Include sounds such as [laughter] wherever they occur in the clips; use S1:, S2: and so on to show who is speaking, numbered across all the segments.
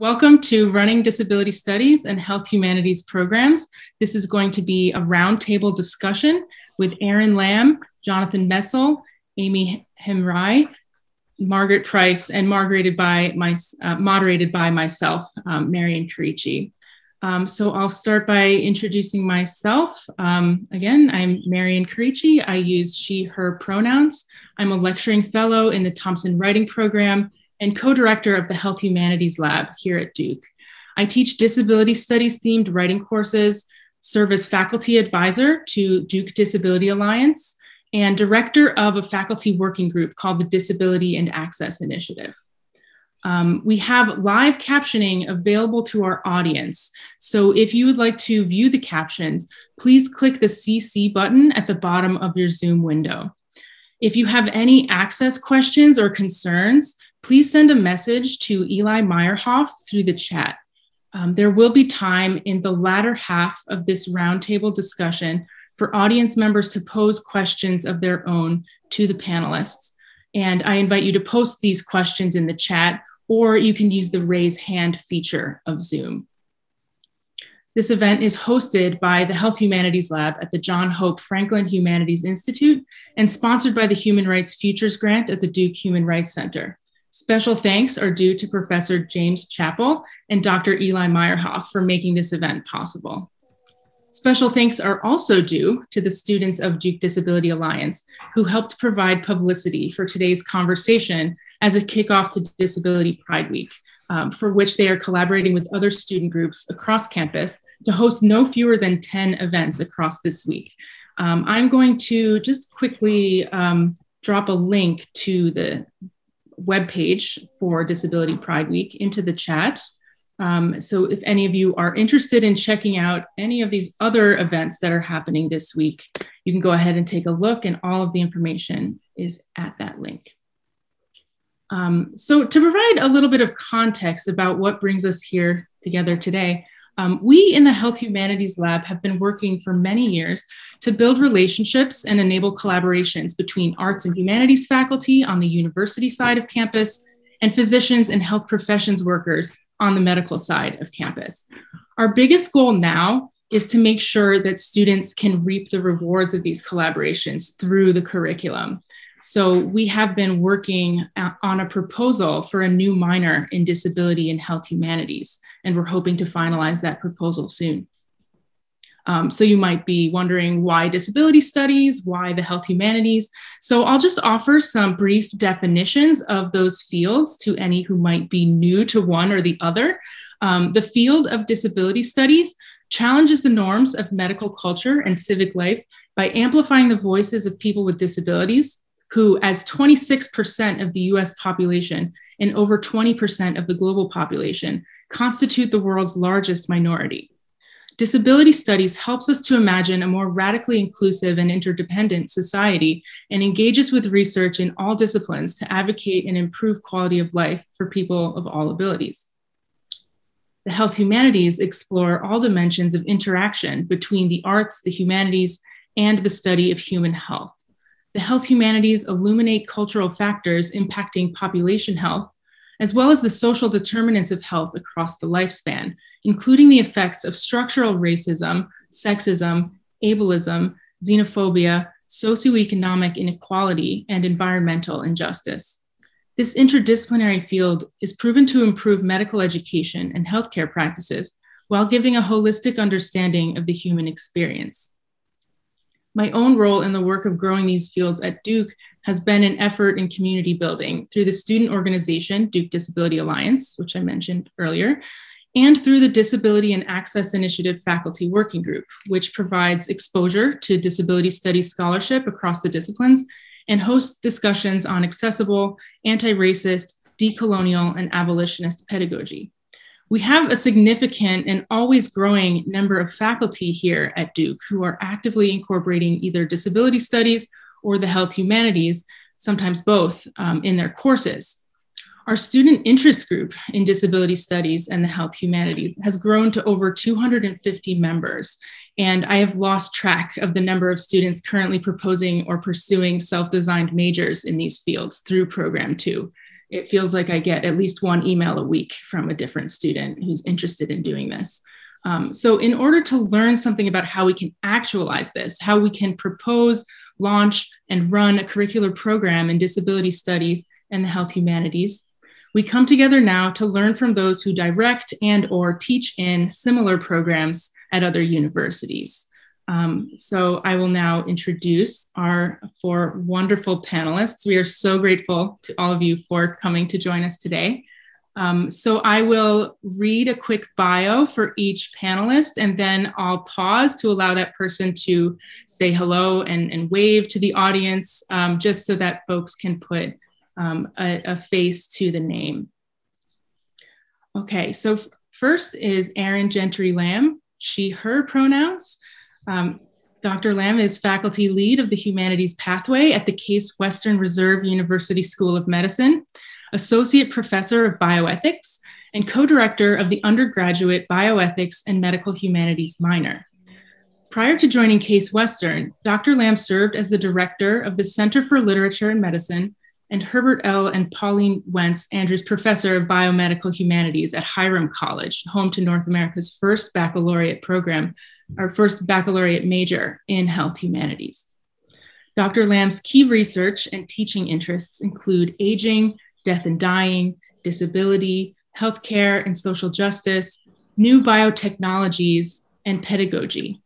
S1: Welcome to Running Disability Studies and Health Humanities Programs. This is going to be a roundtable discussion with Erin Lamb, Jonathan Metzl, Aimi Hamraie, Margaret Price, and moderated by, my, uh, moderated by myself, um, Marion Quirici. Um, so I'll start by introducing myself. Um, again, I'm Marion Quirici. I use she, her pronouns. I'm a lecturing fellow in the Thompson Writing Program and co-director of the Health Humanities Lab here at Duke. I teach disability studies themed writing courses, serve as faculty advisor to Duke Disability Alliance, and director of a faculty working group called the Disability and Access Initiative. Um, we have live captioning available to our audience. So if you would like to view the captions, please click the CC button at the bottom of your Zoom window. If you have any access questions or concerns, please send a message to Eli Meyerhoff through the chat. Um, there will be time in the latter half of this roundtable discussion for audience members to pose questions of their own to the panelists. And I invite you to post these questions in the chat, or you can use the raise hand feature of Zoom. This event is hosted by the Health Humanities Lab at the John Hope Franklin Humanities Institute and sponsored by the Human Rights Futures Grant at the Duke Human Rights Center. Special thanks are due to Professor James Chappell and Dr. Eli Meyerhoff for making this event possible. Special thanks are also due to the students of Duke Disability Alliance who helped provide publicity for today's conversation as a kickoff to Disability Pride Week, um, for which they are collaborating with other student groups across campus to host no fewer than 10 events across this week. Um, I'm going to just quickly um, drop a link to the webpage for Disability Pride Week into the chat. Um, so if any of you are interested in checking out any of these other events that are happening this week, you can go ahead and take a look and all of the information is at that link. Um, so to provide a little bit of context about what brings us here together today, um, we in the Health Humanities Lab have been working for many years to build relationships and enable collaborations between arts and humanities faculty on the university side of campus and physicians and health professions workers on the medical side of campus. Our biggest goal now is to make sure that students can reap the rewards of these collaborations through the curriculum. So we have been working on a proposal for a new minor in disability and health humanities, and we're hoping to finalize that proposal soon. Um, so you might be wondering why disability studies, why the health humanities. So I'll just offer some brief definitions of those fields to any who might be new to one or the other. Um, the field of disability studies challenges the norms of medical culture and civic life by amplifying the voices of people with disabilities who, as 26% of the US population and over 20% of the global population, constitute the world's largest minority. Disability studies helps us to imagine a more radically inclusive and interdependent society and engages with research in all disciplines to advocate and improve quality of life for people of all abilities. The health humanities explore all dimensions of interaction between the arts, the humanities, and the study of human health the health humanities illuminate cultural factors impacting population health, as well as the social determinants of health across the lifespan, including the effects of structural racism, sexism, ableism, xenophobia, socioeconomic inequality, and environmental injustice. This interdisciplinary field is proven to improve medical education and healthcare practices while giving a holistic understanding of the human experience. My own role in the work of growing these fields at Duke has been an effort in community building through the student organization, Duke Disability Alliance, which I mentioned earlier, and through the Disability and Access Initiative Faculty Working Group, which provides exposure to disability studies scholarship across the disciplines and hosts discussions on accessible, anti racist, decolonial, and abolitionist pedagogy. We have a significant and always growing number of faculty here at Duke who are actively incorporating either disability studies or the health humanities, sometimes both, um, in their courses. Our student interest group in disability studies and the health humanities has grown to over 250 members, and I have lost track of the number of students currently proposing or pursuing self designed majors in these fields through Program 2. It feels like I get at least one email a week from a different student who's interested in doing this. Um, so, in order to learn something about how we can actualize this, how we can propose, launch, and run a curricular program in disability studies and the health humanities, we come together now to learn from those who direct and or teach in similar programs at other universities. Um, so I will now introduce our four wonderful panelists. We are so grateful to all of you for coming to join us today. Um, so I will read a quick bio for each panelist and then I'll pause to allow that person to say hello and, and wave to the audience um, just so that folks can put um, a, a, face to the name. Okay, so first is Erin Gentry Lamb, she, her pronouns. Um, Dr. Lamb is faculty lead of the Humanities Pathway at the Case Western Reserve University School of Medicine, associate professor of bioethics, and co director of the undergraduate bioethics and medical humanities minor. Prior to joining Case Western, Dr. Lamb served as the director of the Center for Literature and Medicine and Herbert L. and Pauline Wentz Andrews Professor of Biomedical Humanities at Hiram College, home to North America's first baccalaureate program our first baccalaureate major in health humanities. Dr. Lamb's key research and teaching interests include aging, death and dying, disability, healthcare and social justice, new biotechnologies, and pedagogy.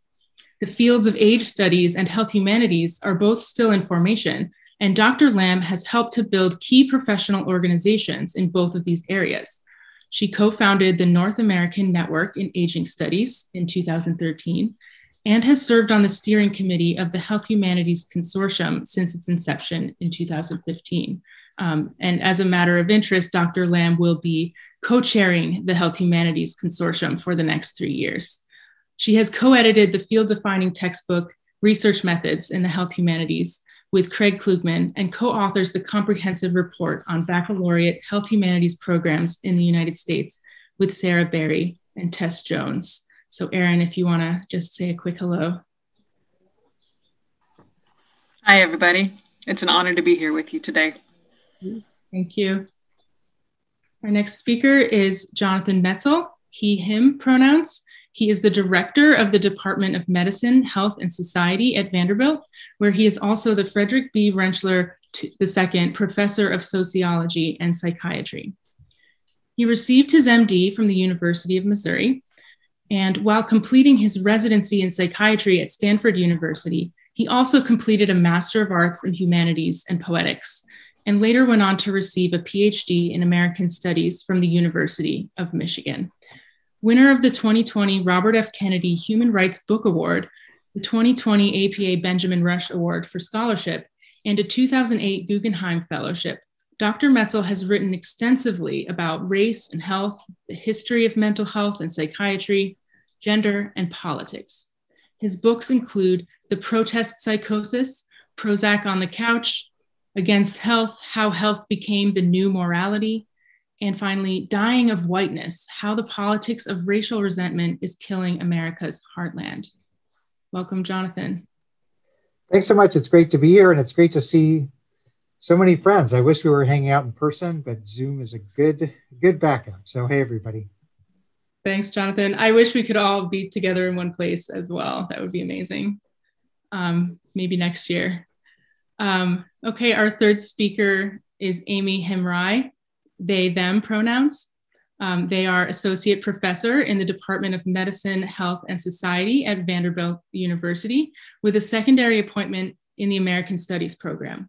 S1: The fields of age studies and health humanities are both still in formation, and Dr. Lamb has helped to build key professional organizations in both of these areas. She co founded the North American Network in Aging Studies in 2013 and has served on the steering committee of the Health Humanities Consortium since its inception in 2015. Um, and as a matter of interest, Dr. Lamb will be co chairing the Health Humanities Consortium for the next three years. She has co edited the field defining textbook, Research Methods in the Health Humanities, with Craig Klugman and co authors the comprehensive report on baccalaureate health humanities programs in the United States with Sarah Berry and Tess Jones. So, Erin, if you want to just say a quick hello.
S2: Hi, everybody. It's an honor to be here with you today.
S1: Thank you. Our next speaker is Jonathan Metzl, he, him pronouns. He is the director of the Department of Medicine, Health, and Society at Vanderbilt, where he is also the Frederick B. Rentschler II Professor of Sociology and Psychiatry. He received his MD from the University of Missouri, and while completing his residency in psychiatry at Stanford University, he also completed a Master of Arts in Humanities and Poetics, and later went on to receive a PhD in American Studies from the University of Michigan winner of the 2020 Robert F. Kennedy Human Rights Book Award, the 2020 APA Benjamin Rush Award for Scholarship, and a 2008 Guggenheim Fellowship, Dr. Metzl has written extensively about race and health, the history of mental health and psychiatry, gender, and politics. His books include The Protest Psychosis, Prozac on the Couch, Against Health How Health Became the New Morality, and finally, dying of whiteness, how the politics of racial resentment is killing America's heartland. Welcome, Jonathan.
S3: Thanks so much. It's great to be here and it's great to see so many friends. I wish we were hanging out in person, but Zoom is a good, good backup. So, hey, everybody.
S1: Thanks, Jonathan. I wish we could all be together in one place as well. That would be amazing. Um, maybe next year. Um, okay, our third speaker is Aimi Hamraie they, them pronouns. Um, they are associate professor in the Department of Medicine, Health, and Society at Vanderbilt University with a secondary appointment in the American Studies program.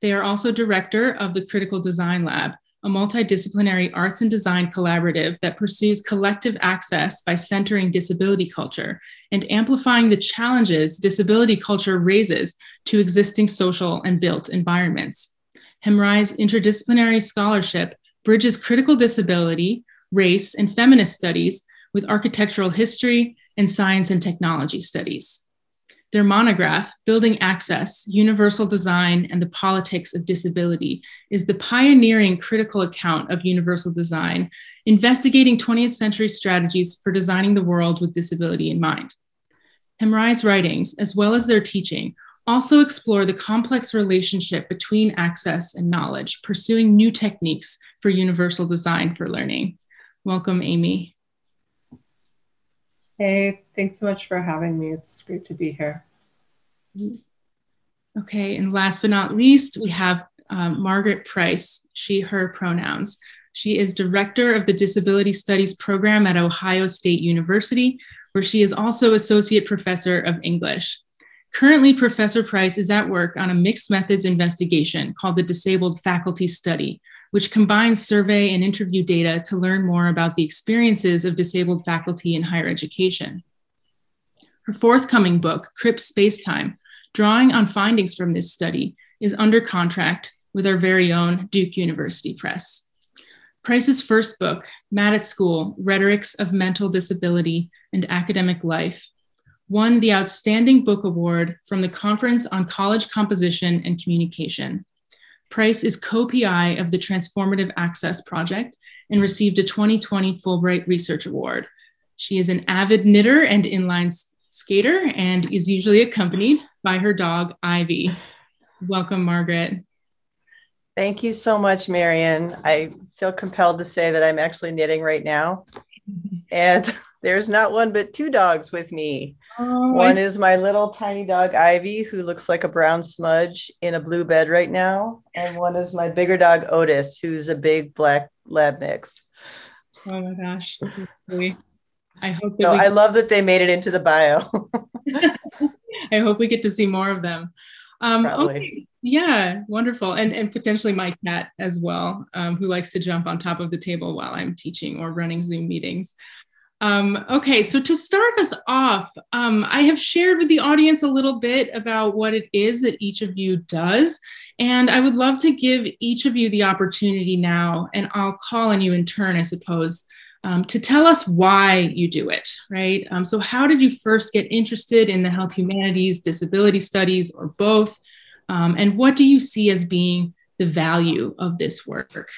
S1: They are also director of the Critical Design Lab, a multidisciplinary arts and design collaborative that pursues collective access by centering disability culture and amplifying the challenges disability culture raises to existing social and built environments. Hamraie's interdisciplinary scholarship bridges critical disability, race, and feminist studies with architectural history and science and technology studies. Their monograph, Building Access Universal Design and the Politics of Disability, is the pioneering critical account of universal design, investigating 20th century strategies for designing the world with disability in mind. Hamraie's writings, as well as their teaching, also explore the complex relationship between access and knowledge, pursuing new techniques for universal design for learning. Welcome, Aimi.
S4: Hey, thanks so much for having me. It's great to be here.
S1: Okay, and last but not least, we have um, Margaret Price, she, her pronouns. She is director of the Disability Studies program at Ohio State University, where she is also associate professor of English. Currently, Professor Price is at work on a mixed methods investigation called the Disabled Faculty Study, which combines survey and interview data to learn more about the experiences of disabled faculty in higher education. Her forthcoming book, Crip Spacetime, drawing on findings from this study, is under contract with our very own Duke University Press. Price's first book, Mad at School Rhetorics of Mental Disability and Academic Life, won the Outstanding Book Award from the Conference on College Composition and Communication. Price is co PI of the Transformative Access Project and received a 2020 Fulbright Research Award. She is an avid knitter and inline skater and is usually accompanied by her dog, Ivy. Welcome, Margaret.
S5: Thank you so much, Marion. I feel compelled to say that I'm actually knitting right now. [laughs] And [laughs] there's not one but two dogs with me. Oh, one is my little tiny dog, Ivy, who looks like a brown smudge in a blue bed right now. And one is my bigger dog, Otis, who's a big black lab mix.
S1: Oh my gosh. I hope
S5: that so I love that they made it into the bio. [laughs]
S1: I hope we get to see more of them. Um, okay. Yeah, wonderful. And, and potentially my cat as well, um, who likes to jump on top of the table while I'm teaching or running Zoom meetings. Um, okay, so to start us off, um, I have shared with the audience a little bit about what it is that each of you does. And I would love to give each of you the opportunity now, and I'll call on you in turn, I suppose, um, to tell us why you do it, right? Um, so, how did you first get interested in the health humanities, disability studies, or both? Um, and what do you see as being the value of this work?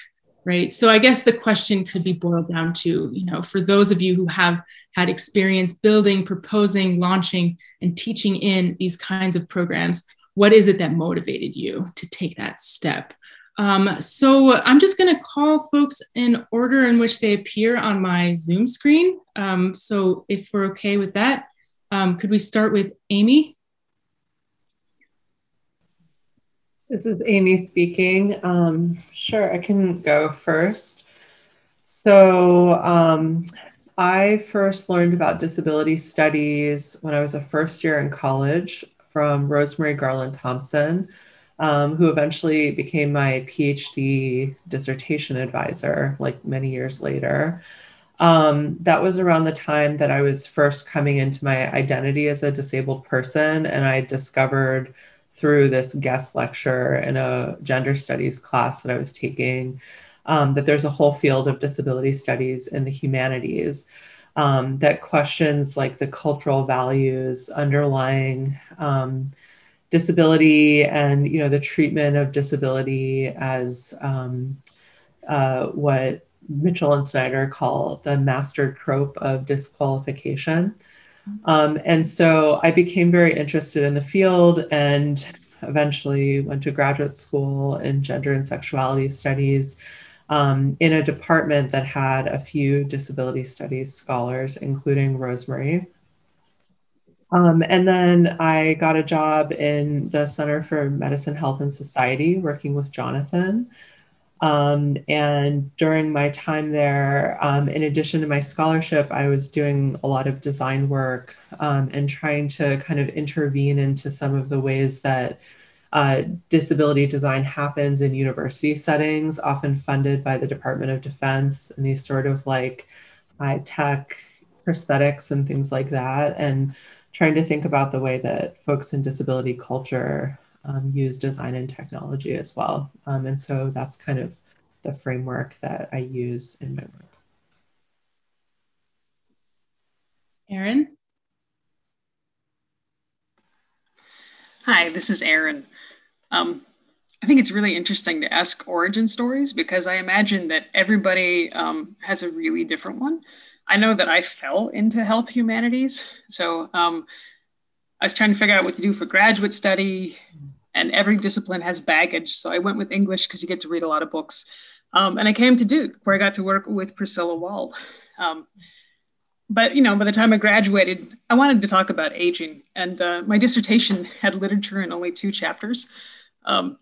S1: Right. So I guess the question could be boiled down to, you know, for those of you who have had experience building, proposing, launching, and teaching in these kinds of programs, what is it that motivated you to take that step? Um, so I'm just going to call folks in order in which they appear on my Zoom screen. Um, so if we're okay with that, um, could we start with Aimi?
S4: This is Aimi speaking. Um, sure, I can go first. So, um, I first learned about disability studies when I was a first year in college from Rosemarie Garland-Thomson, um, who eventually became my PhD dissertation advisor, like many years later. Um, that was around the time that I was first coming into my identity as a disabled person, and I discovered through this guest lecture in a gender studies class that I was taking um, that there's a whole field of disability studies in the humanities um, that questions like the cultural values underlying um, disability and you know the treatment of disability as um, uh, what Mitchell and Snyder call the master trope of disqualification. Um, and so I became very interested in the field and eventually went to graduate school in gender and sexuality studies um, in a department that had a few disability studies scholars, including Rosemarie. Um, and then I got a job in the Center for Medicine, Health, and Society, working with Jonathan. Um, and during my time there, um, in addition to my scholarship, I was doing a lot of design work um, and trying to kind of intervene into some of the ways that uh, disability design happens in university settings, often funded by the Department of Defense and these sort of like high tech prosthetics and things like that. And trying to think about the way that folks in disability culture um, use design and technology as well. Um, and so that's kind of the framework that I use in my work.
S1: Erin?
S2: Hi, this is Erin. Um, I think it's really interesting to ask origin stories because I imagine that everybody um, has a really different one. I know that I fell into health humanities. So um, I was trying to figure out what to do for graduate study, and every discipline has baggage. So I went with English because you get to read a lot of books. Um, and I came to Duke, where I got to work with Priscilla Wald. [laughs] Um, but you know, by the time I graduated, I wanted to talk about aging, and uh, my dissertation had literature in only two chapters. Um,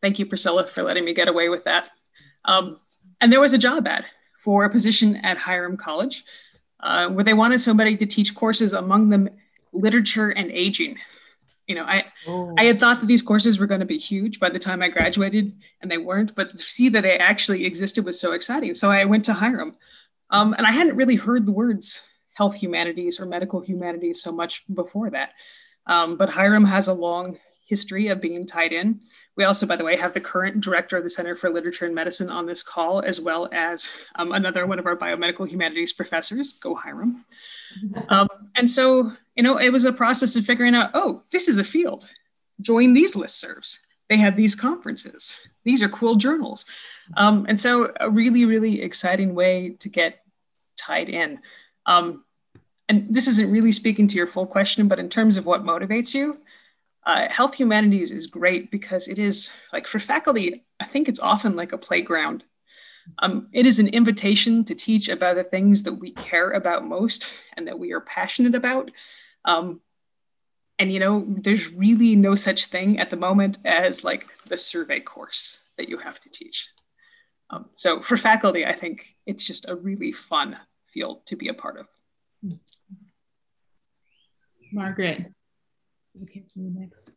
S2: thank you, Priscilla, for letting me get away with that. Um, and there was a job ad for a position at Hiram College, uh, where they wanted somebody to teach courses, among them literature and aging. You know, I oh. I had thought that these courses were going to be huge by the time I graduated, and they weren't. But to see that they actually existed was so exciting. So I went to Hiram. Um, and I hadn't really heard the words health humanities or medical humanities so much before that. Um, but Hiram has a long history of being tied in. We also, by the way, have the current director of the Center for Literature and Medicine on this call, as well as um, another one of our biomedical humanities professors, go Hiram. Um, and so, you know, it was a process of figuring out, oh, this is a field. Join these listservs. They have these conferences. These are cool journals. Um, and so, a really, really exciting way to get tied in. Um, and this isn't really speaking to your full question, but in terms of what motivates you, uh, health humanities is great because it is like for faculty, I think it's often like a playground. Um, it is an invitation to teach about the things that we care about most and that we are passionate about. Um, and you know, there's really no such thing at the moment as like the survey course that you have to teach. Um, so for faculty, I think it's just a really fun field to be a part of.
S1: Margaret, okay, next.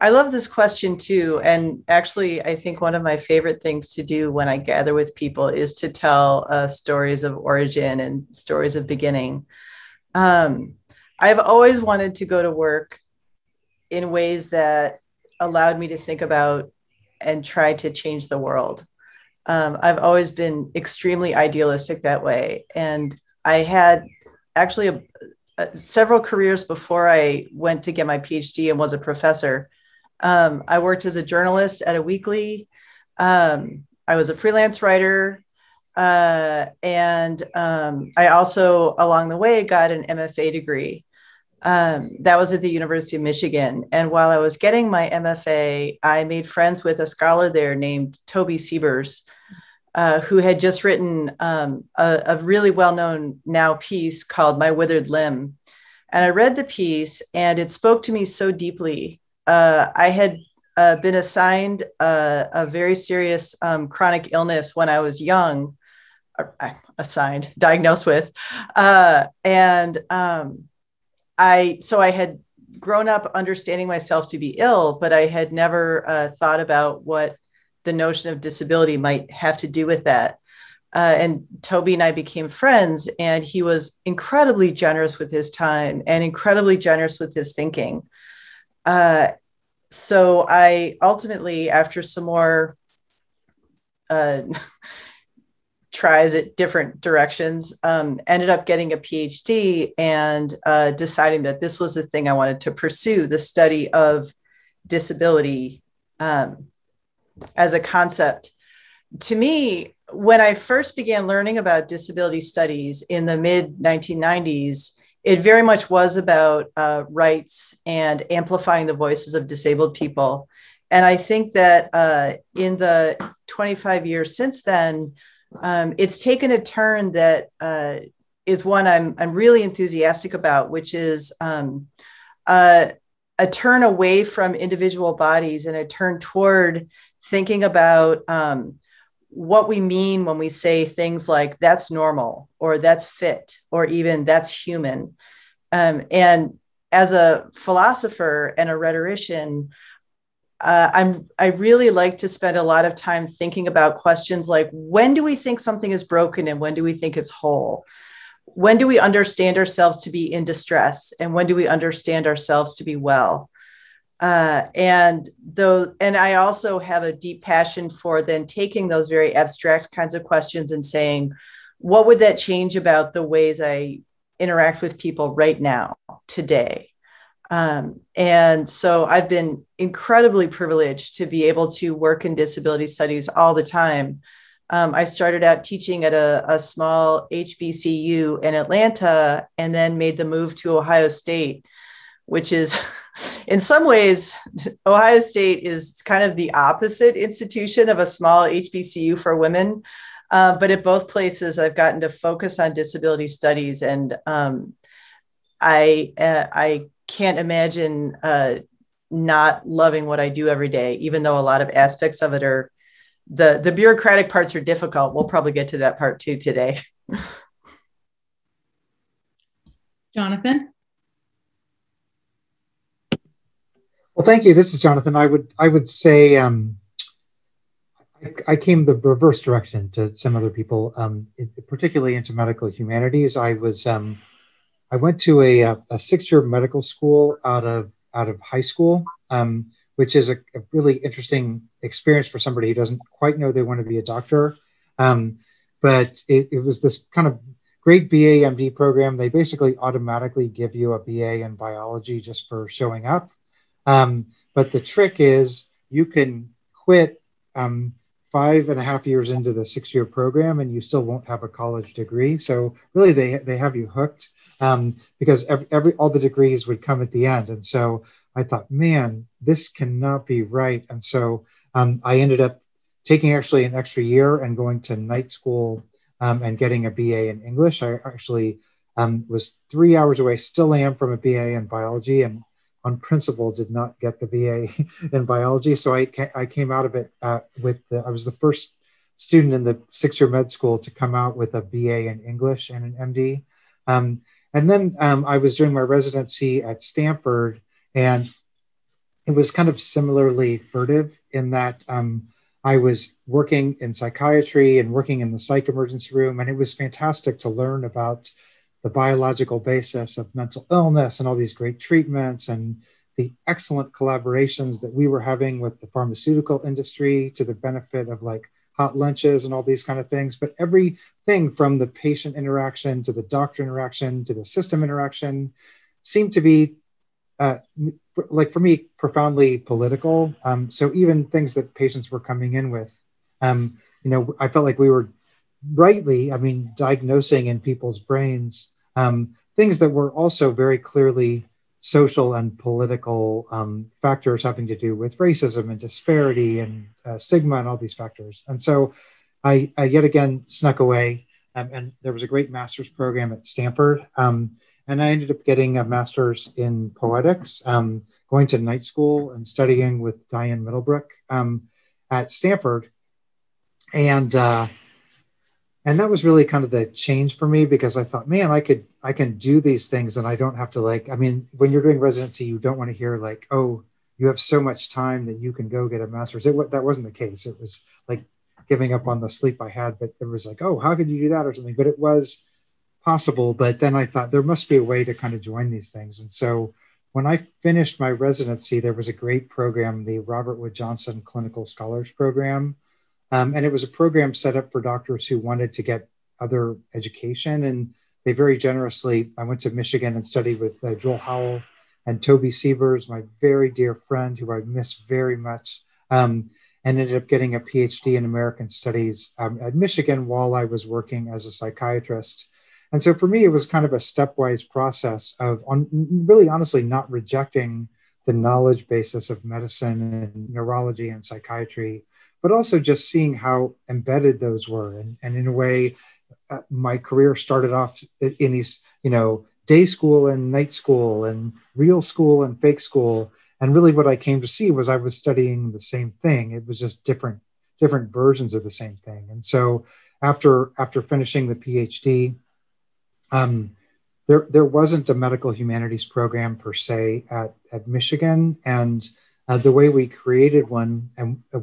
S5: I love this question too. And actually, I think one of my favorite things to do when I gather with people is to tell uh, stories of origin and stories of beginning. Um, I've always wanted to go to work in ways that allowed me to think about and try to change the world. Um, I've always been extremely idealistic that way. And I had actually a, a, several careers before I went to get my PhD and was a professor. Um, I worked as a journalist at a weekly. Um, I was a freelance writer. Uh, and um, I also, along the way, got an MFA degree. Um, that was at the University of Michigan. And while I was getting my MFA, I made friends with a scholar there named Toby Siebers, uh, who had just written um, a, a, really well known now piece called My Withered Limb. And I read the piece and it spoke to me so deeply. Uh, I had uh, been assigned a, a very serious um, chronic illness when I was young, assigned, diagnosed with. Uh, and um, I, so I had grown up understanding myself to be ill, but I had never uh, thought about what the notion of disability might have to do with that. Uh, and Toby and I became friends, and he was incredibly generous with his time and incredibly generous with his thinking. Uh, so I ultimately, after some more uh, [laughs] tries at different directions, um, ended up getting a PhD and uh, deciding that this was the thing I wanted to pursue the study of disability um, as a concept. To me, when I first began learning about disability studies in the mid 1990s, it very much was about uh, rights and amplifying the voices of disabled people. And I think that uh, in the 25 years since then, um, it's taken a turn that uh, is one I'm, I'm really enthusiastic about, which is um, a turn away from individual bodies and a turn toward thinking about um, what we mean when we say things like that's normal or that's fit or even that's human. Um, and as a philosopher and a rhetorician, uh, I'm I really like to spend a lot of time thinking about questions like when do we think something is broken and when do we think it's whole? When do we understand ourselves to be in distress and when do we understand ourselves to be well? Uh, and though, and I also have a deep passion for then taking those very abstract kinds of questions and saying, what would that change about the ways I interact with people right now, today? Um, and so I've been incredibly privileged to be able to work in disability studies all the time. Um, I started out teaching at a, a small HBCU in Atlanta and then made the move to Ohio State which is [laughs] in some ways, [laughs] Ohio State is kind of the opposite institution of a small HBCU for women. Uh, but at both places, I've gotten to focus on disability studies, and um, I uh, I can't imagine uh, not loving what I do every day, even though a lot of aspects of it are the the bureaucratic parts are difficult. We'll probably get to that part too today. [laughs]
S1: Jonathan.
S3: Well, thank you. This is Jonathan. I would I would say um, I, I, came the reverse direction to some other people, um, particularly into medical humanities. I was um, I went to a, a six year medical school out of out of high school, um, which is a, a, really interesting experience for somebody who doesn't quite know they want to be a doctor. Um, but it, it was this kind of great BA MD program. They basically automatically give you a BA in biology just for showing up. Um, but the trick is you can quit um, five and a half years into the six year program and you still won't have a college degree. So really they, they have you hooked um, because every, every, all the degrees would come at the end. And so I thought, man, this cannot be right. And so um, I ended up taking actually an extra year and going to night school um, and getting a BA in English. I actually um, was three hours away, still am from a BA in biology, and on principle did not get the BA [laughs] in biology. So I, I came out of it uh, with the, I was the first student in the six year med school to come out with a BA in English and an MD. Um, and then um, I was doing my residency at Stanford, and it was kind of similarly furtive in that um, I was working in psychiatry and working in the psych emergency room, and it was fantastic to learn about the biological basis of mental illness and all these great treatments and the excellent collaborations that we were having with the pharmaceutical industry to the benefit of like hot lunches and all these kind of things. But everything from the patient interaction to the doctor interaction to the system interaction seemed to be uh, like for me profoundly political. Um, so even things that patients were coming in with um, you know i felt like we were rightly i mean diagnosing in people's brains um, things that were also very clearly social and political um, factors having to do with racism and disparity and uh, stigma and all these factors. And so I, I yet again snuck away, um, and there was a great master's program at Stanford. Um, and I ended up getting a master's in poetics, um, going to night school and studying with Diane Middlebrook um, at Stanford. And uh, and that was really kind of the change for me because i thought man i could i can do these things and i don't have to like i mean when you're doing residency you don't want to hear like oh you have so much time that you can go get a master's. It, that wasn't the case. It was like giving up on the sleep i had but it was like oh how could you do that or something? But it was possible but then i thought there must be a way to kind of join these things. And so when i finished my residency there was a great program the robert wood johnson clinical scholars program um, and it was a program set up for doctors who wanted to get other education. And they very generously, I went to Michigan and studied with uh, Joel Howell and Toby Siebers, my very dear friend who I miss very much, um, and ended up getting a PhD in American Studies um, at Michigan while I was working as a psychiatrist. And so for me, it was kind of a stepwise process of on, really honestly not rejecting the knowledge basis of medicine and neurology and psychiatry but also just seeing how embedded those were. And, and in a way, uh, my career started off in these, you know, day school and night school and real school and fake school. And really what I came to see was I was studying the same thing. It was just different, different versions of the same thing. And so after, after finishing the PhD, um, there, there wasn't a medical humanities program per se at, at Michigan. And uh, the way we created one, and uh,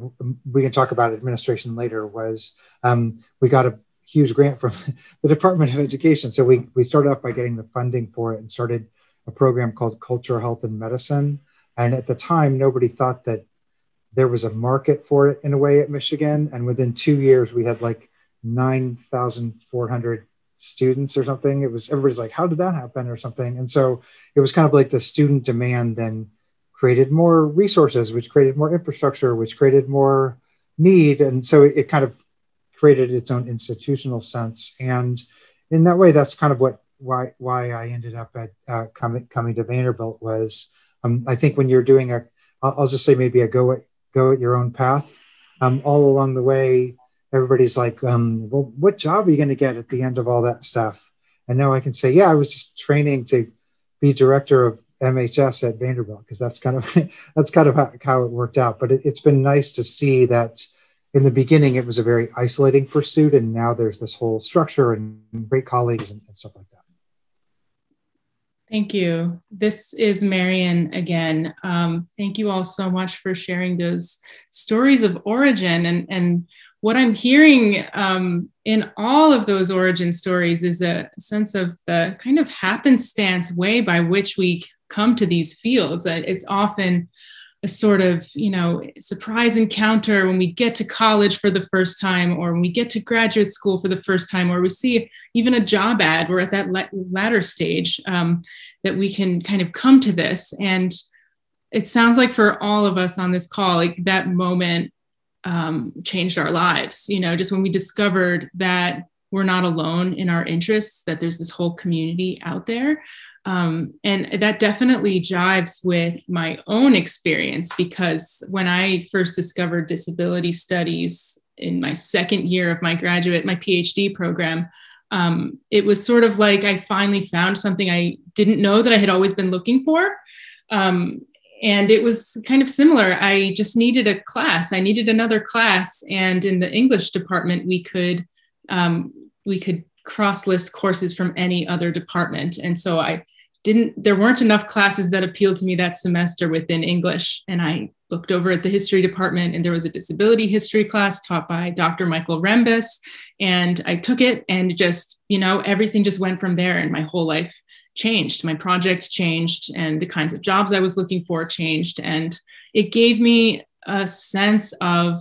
S3: we can talk about administration later, was um, we got a huge grant from [laughs] the Department of Education. So we, we started off by getting the funding for it and started a program called Culture, Health, and Medicine. And at the time, nobody thought that there was a market for it in a way at Michigan. And within two years, we had like 9,400 students or something. It was everybody's like, how did that happen or something? And so it was kind of like the student demand then created more resources, which created more infrastructure, which created more need. And so it, it kind of created its own institutional sense. And in that way, that's kind of what why why I ended up at uh, coming coming to Vanderbilt was um, I think when you're doing a I'll, just say maybe a go at go at your own path. Um, all along the way, everybody's like, um, well, what job are you going to get at the end of all that stuff? And now I can say, yeah, I was just training to be director of MHS at Vanderbilt because that's kind of [laughs] that's kind of how, it worked out. But it, it's been nice to see that in the beginning it was a very isolating pursuit, and now there's this whole structure and great colleagues and, and stuff like that.
S1: Thank you. This is Marion again. Um, thank you all so much for sharing those stories of origin. And, and what I'm hearing um, in all of those origin stories is a sense of the kind of happenstance way by which we come to these fields. It's often a sort of you know surprise encounter when we get to college for the first time or when we get to graduate school for the first time or we see even a job ad we're at that latter stage um, that we can kind of come to this and it sounds like for all of us on this call like that moment um, changed our lives you know just when we discovered that we're not alone in our interests that there's this whole community out there um, and that definitely jives with my own experience because when I first discovered disability studies in my second year of my graduate, my PhD program, um, it was sort of like I finally found something I didn't know that I had always been looking for. Um, and it was kind of similar. I just needed a class. I needed another class, and in the English department, we could um, we could cross list courses from any other department. And so I didn't there weren't enough classes that appealed to me that semester within english. And i looked over at the history department and there was a disability history class taught by dr michael rembis. And i took it and just you know everything just went from there and my whole life changed. My project changed and the kinds of jobs i was looking for changed. And it gave me a sense of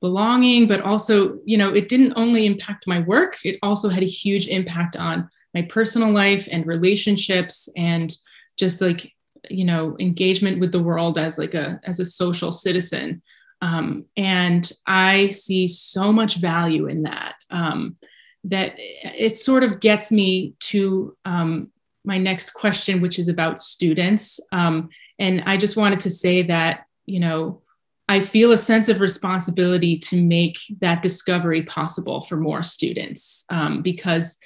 S1: belonging but also you know it didn't only impact my work it also had a huge impact on my personal life and relationships and just like you know engagement with the world as like a as a social citizen. Um, and i see so much value in that um, that it sort of gets me to um, my next question which is about students. Um, and i just wanted to say that you know i feel a sense of responsibility to make that discovery possible for more students um, because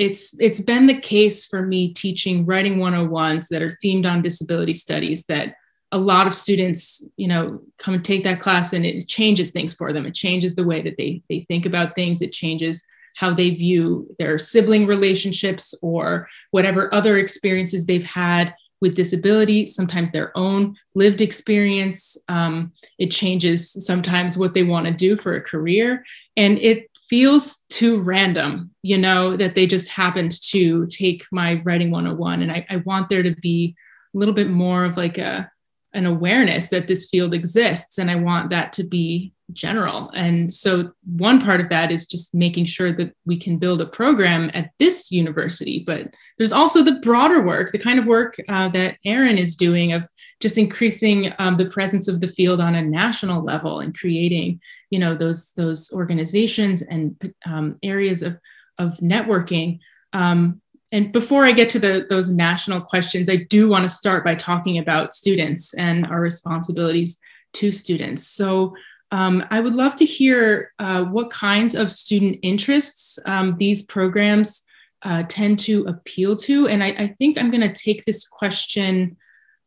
S1: it's it's been the case for me teaching writing 101s that are themed on disability studies that a lot of students you know come and take that class and it changes things for them. It changes the way that they they think about things. It changes how they view their sibling relationships or whatever other experiences they've had with disability sometimes their own lived experience. Um, it changes sometimes what they want to do for a career. And it feels too random, you know, that they just happened to take my writing 101. And I, I want there to be a little bit more of like a an awareness that this field exists and i want that to be general and so one part of that is just making sure that we can build a program at this university but there's also the broader work the kind of work uh, that Erin is doing of just increasing um, the presence of the field on a national level and creating you know those those organizations and um, areas of of networking um, and before I get to the, those national questions, I do want to start by talking about students and our responsibilities to students. So um, I would love to hear uh, what kinds of student interests um, these programs uh, tend to appeal to. And I, I think I'm going to take this question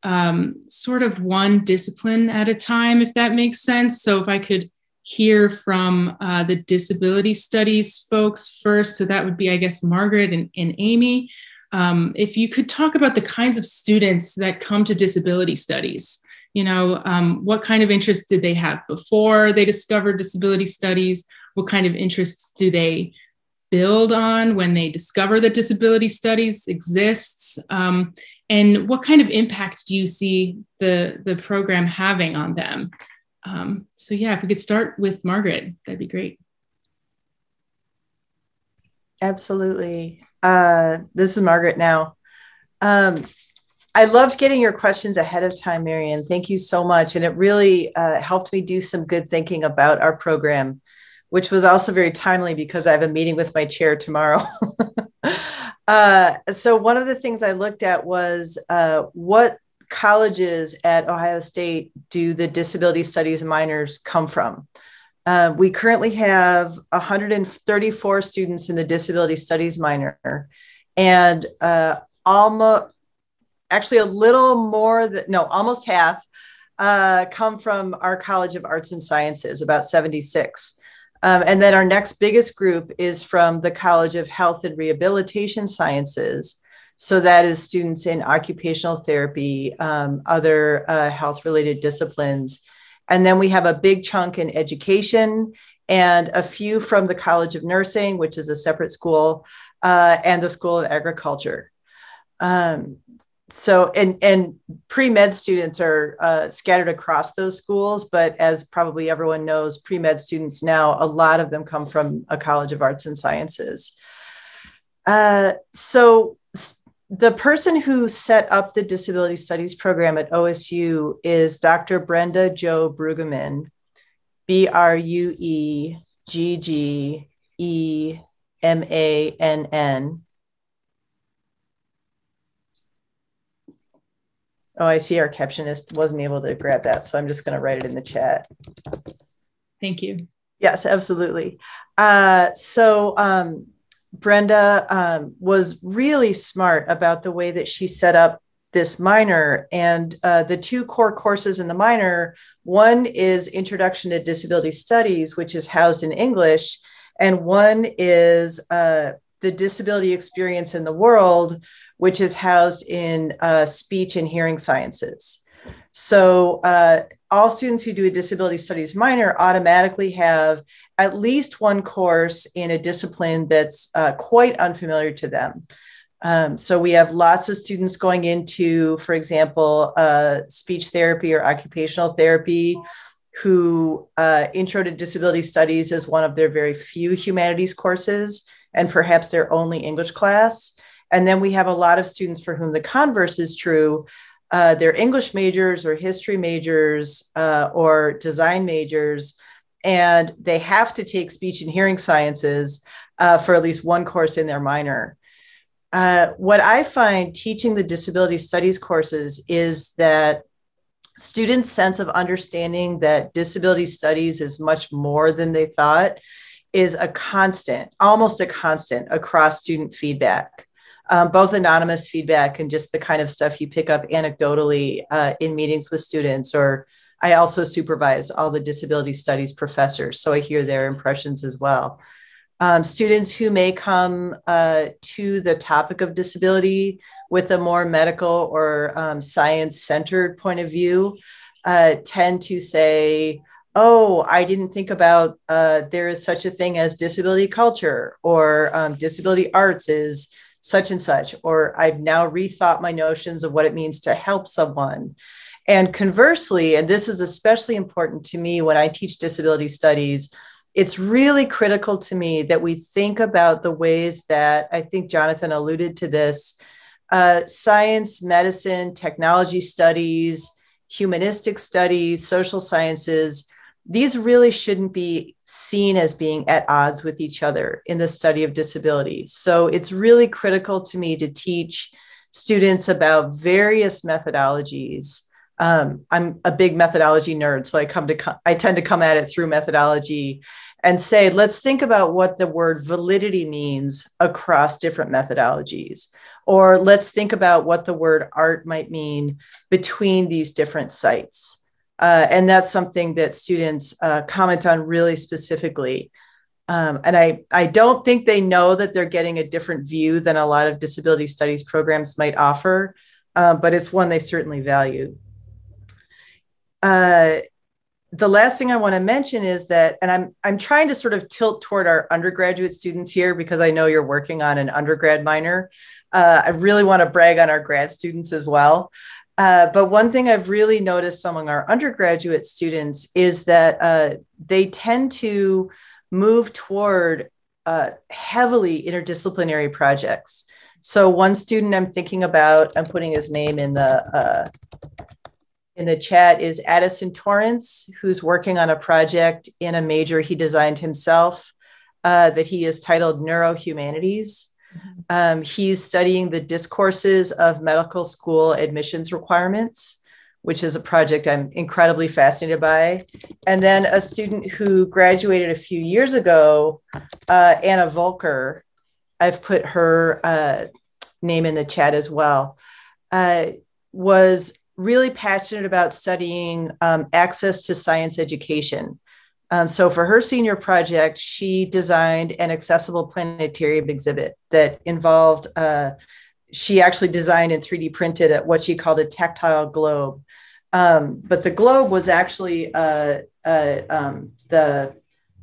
S1: um, sort of one discipline at a time, if that makes sense. So if I could hear from uh, the disability studies folks first. So that would be, I guess, Margaret and, and Aimi. Um, if you could talk about the kinds of students that come to disability studies, you know, um, what kind of interests did they have before they discovered disability studies? What kind of interests do they build on when they discover that disability studies exists? Um, and what kind of impact do you see the, the program having on them? Um, so yeah, if we could start with Margaret, that'd be great.
S5: Absolutely. Uh, this is Margaret now. Um, I loved getting your questions ahead of time, Marion. Thank you so much. And it really uh, helped me do some good thinking about our program, which was also very timely because I have a meeting with my chair tomorrow. [laughs] Uh, so one of the things I looked at was uh, what colleges at Ohio State do the disability studies minors come from? Uh, we currently have 134 students in the disability studies minor, and uh, almost actually a little more than no, almost half uh, come from our College of Arts and Sciences, about 76. Um, and then our next biggest group is from the College of Health and Rehabilitation Sciences. So that is students in occupational therapy, um, other uh, health related disciplines. And then we have a big chunk in education and a few from the College of Nursing, which is a separate school, uh, and the School of Agriculture. Um, so and and pre-med students are uh, scattered across those schools but as probably everyone knows pre-med students now a lot of them come from a college of arts and sciences. Uh, so the person who set up the disability studies program at osu is dr brenda jo brueggemann b-r-u-e-g-g-e-m-a-n-n Oh, I see our captionist wasn't able to grab that. So I'm just going to write it in the chat.
S1: Thank you.
S5: Yes, absolutely. Uh, so um, Brenda um, was really smart about the way that she set up this minor. And uh, the two core courses in the minor one is Introduction to Disability Studies, which is housed in English, and one is uh, The Disability Experience in the World, which is housed in uh, speech and hearing sciences. So uh, all students who do a disability studies minor automatically have at least one course in a discipline that's uh, quite unfamiliar to them. Um, so we have lots of students going into, for example, uh, speech therapy or occupational therapy who uh, intro to disability studies is one of their very few humanities courses and perhaps their only English class. And then we have a lot of students for whom the converse is true. Uh, they're English majors or history majors uh, or design majors, and they have to take speech and hearing sciences uh, for at least one course in their minor. Uh, what I find teaching the disability studies courses is that students' sense of understanding that disability studies is much more than they thought is a constant, almost a constant across student feedback um, both anonymous feedback and just the kind of stuff you pick up anecdotally uh, in meetings with students or i also supervise all the disability studies professors so i hear their impressions as well. Um, students who may come uh, to the topic of disability with a more medical or um, science centered point of view uh, tend to say oh, I didn't think about uh, there is such a thing as disability culture or um, disability arts is such and such, or I've now rethought my notions of what it means to help someone. And conversely, and this is especially important to me when I teach disability studies, it's really critical to me that we think about the ways that I think Jonathan alluded to this uh, science, medicine, technology studies, humanistic studies, social sciences these really shouldn't be seen as being at odds with each other in the study of disability. So it's really critical to me to teach students about various methodologies. Um, I'm a big methodology nerd, so I come to I tend to come at it through methodology and say, let's think about what the word validity means across different methodologies. Or let's think about what the word art might mean between these different sites. Uh, and that's something that students uh, comment on really specifically. Um, and I, I don't think they know that they're getting a different view than a lot of disability studies programs might offer, uh, but it's one they certainly value. Uh, the last thing I want to mention is that, and I'm, I'm trying to sort of tilt toward our undergraduate students here because I know you're working on an undergrad minor. Uh, I really want to brag on our grad students as well. Uh, but one thing I've really noticed among our undergraduate students is that uh, they tend to move toward uh, heavily interdisciplinary projects. So one student I'm thinking about, I'm putting his name in the uh, in the chat is Addison Torrance, who's working on a project in a major he designed himself uh, that he has titled Neurohumanities. Um, he's studying the discourses of medical school admissions requirements, which is a project I'm incredibly fascinated by. And then a student who graduated a few years ago, uh, Anna Volker, I've put her uh, name in the chat as well, uh, was really passionate about studying um, access to science education. Um, so for her senior project, she designed an accessible planetarium exhibit that involved, uh, she actually designed and 3D printed what she called a tactile globe. Um, but the globe was actually uh, uh, um, the,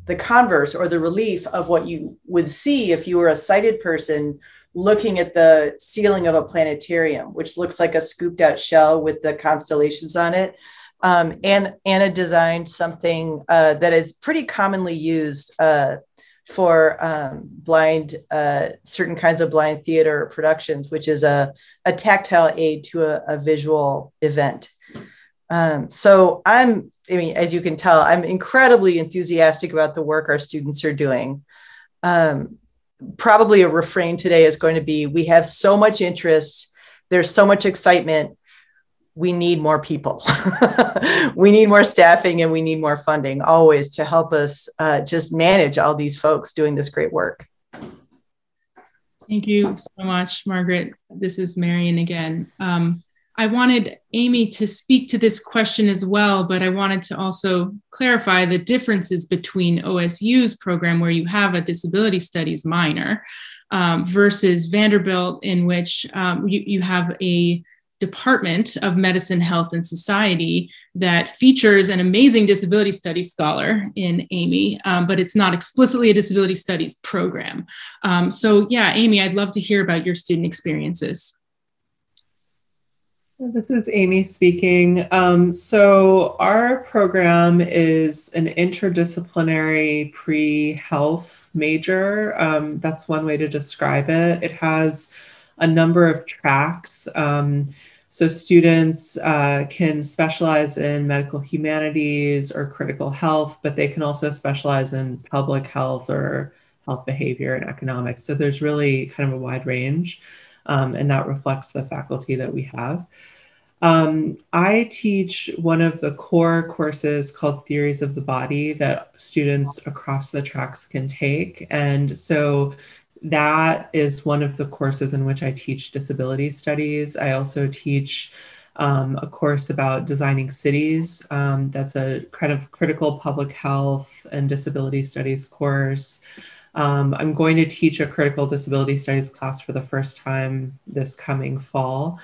S5: the converse or the relief of what you would see if you were a sighted person looking at the ceiling of a planetarium, which looks like a scooped out shell with the constellations on it. Um, and Anna designed something uh, that is pretty commonly used uh, for um, blind, uh, certain kinds of blind theater productions, which is a, a tactile aid to a, a visual event. Um, so I'm, I mean, as you can tell, I'm incredibly enthusiastic about the work our students are doing. Um, probably a refrain today is going to be, we have so much interest, there's so much excitement, we need more people. [laughs] we need more staffing and we need more funding always to help us uh, just manage all these folks doing this great work.
S1: Thank you so much, Margaret. This is Marion again. Um, I wanted Aimi to speak to this question as well, but I wanted to also clarify the differences between OSU's program, where you have a disability studies minor, um, versus Vanderbilt, in which um, you, you have a Department of Medicine, Health, and Society that features an amazing disability studies scholar in Aimi, um, but it's not explicitly a disability studies program. Um, so, yeah, Aimi, I'd love to hear about your student experiences.
S4: This is Aimi speaking. Um, so, our program is an interdisciplinary pre health major. Um, that's one way to describe it. It has a number of tracks. Um, so students uh, can specialize in medical humanities or critical health, but they can also specialize in public health or health behavior and economics. So there's really kind of a wide range, um, and that reflects the faculty that we have. Um, I teach one of the core courses called Theories of the Body that students across the tracks can take. And so that is one of the courses in which I teach disability studies. I also teach um, a course about designing cities. Um, that's a kind of critical public health and disability studies course. Um, I'm going to teach a critical disability studies class for the first time this coming fall.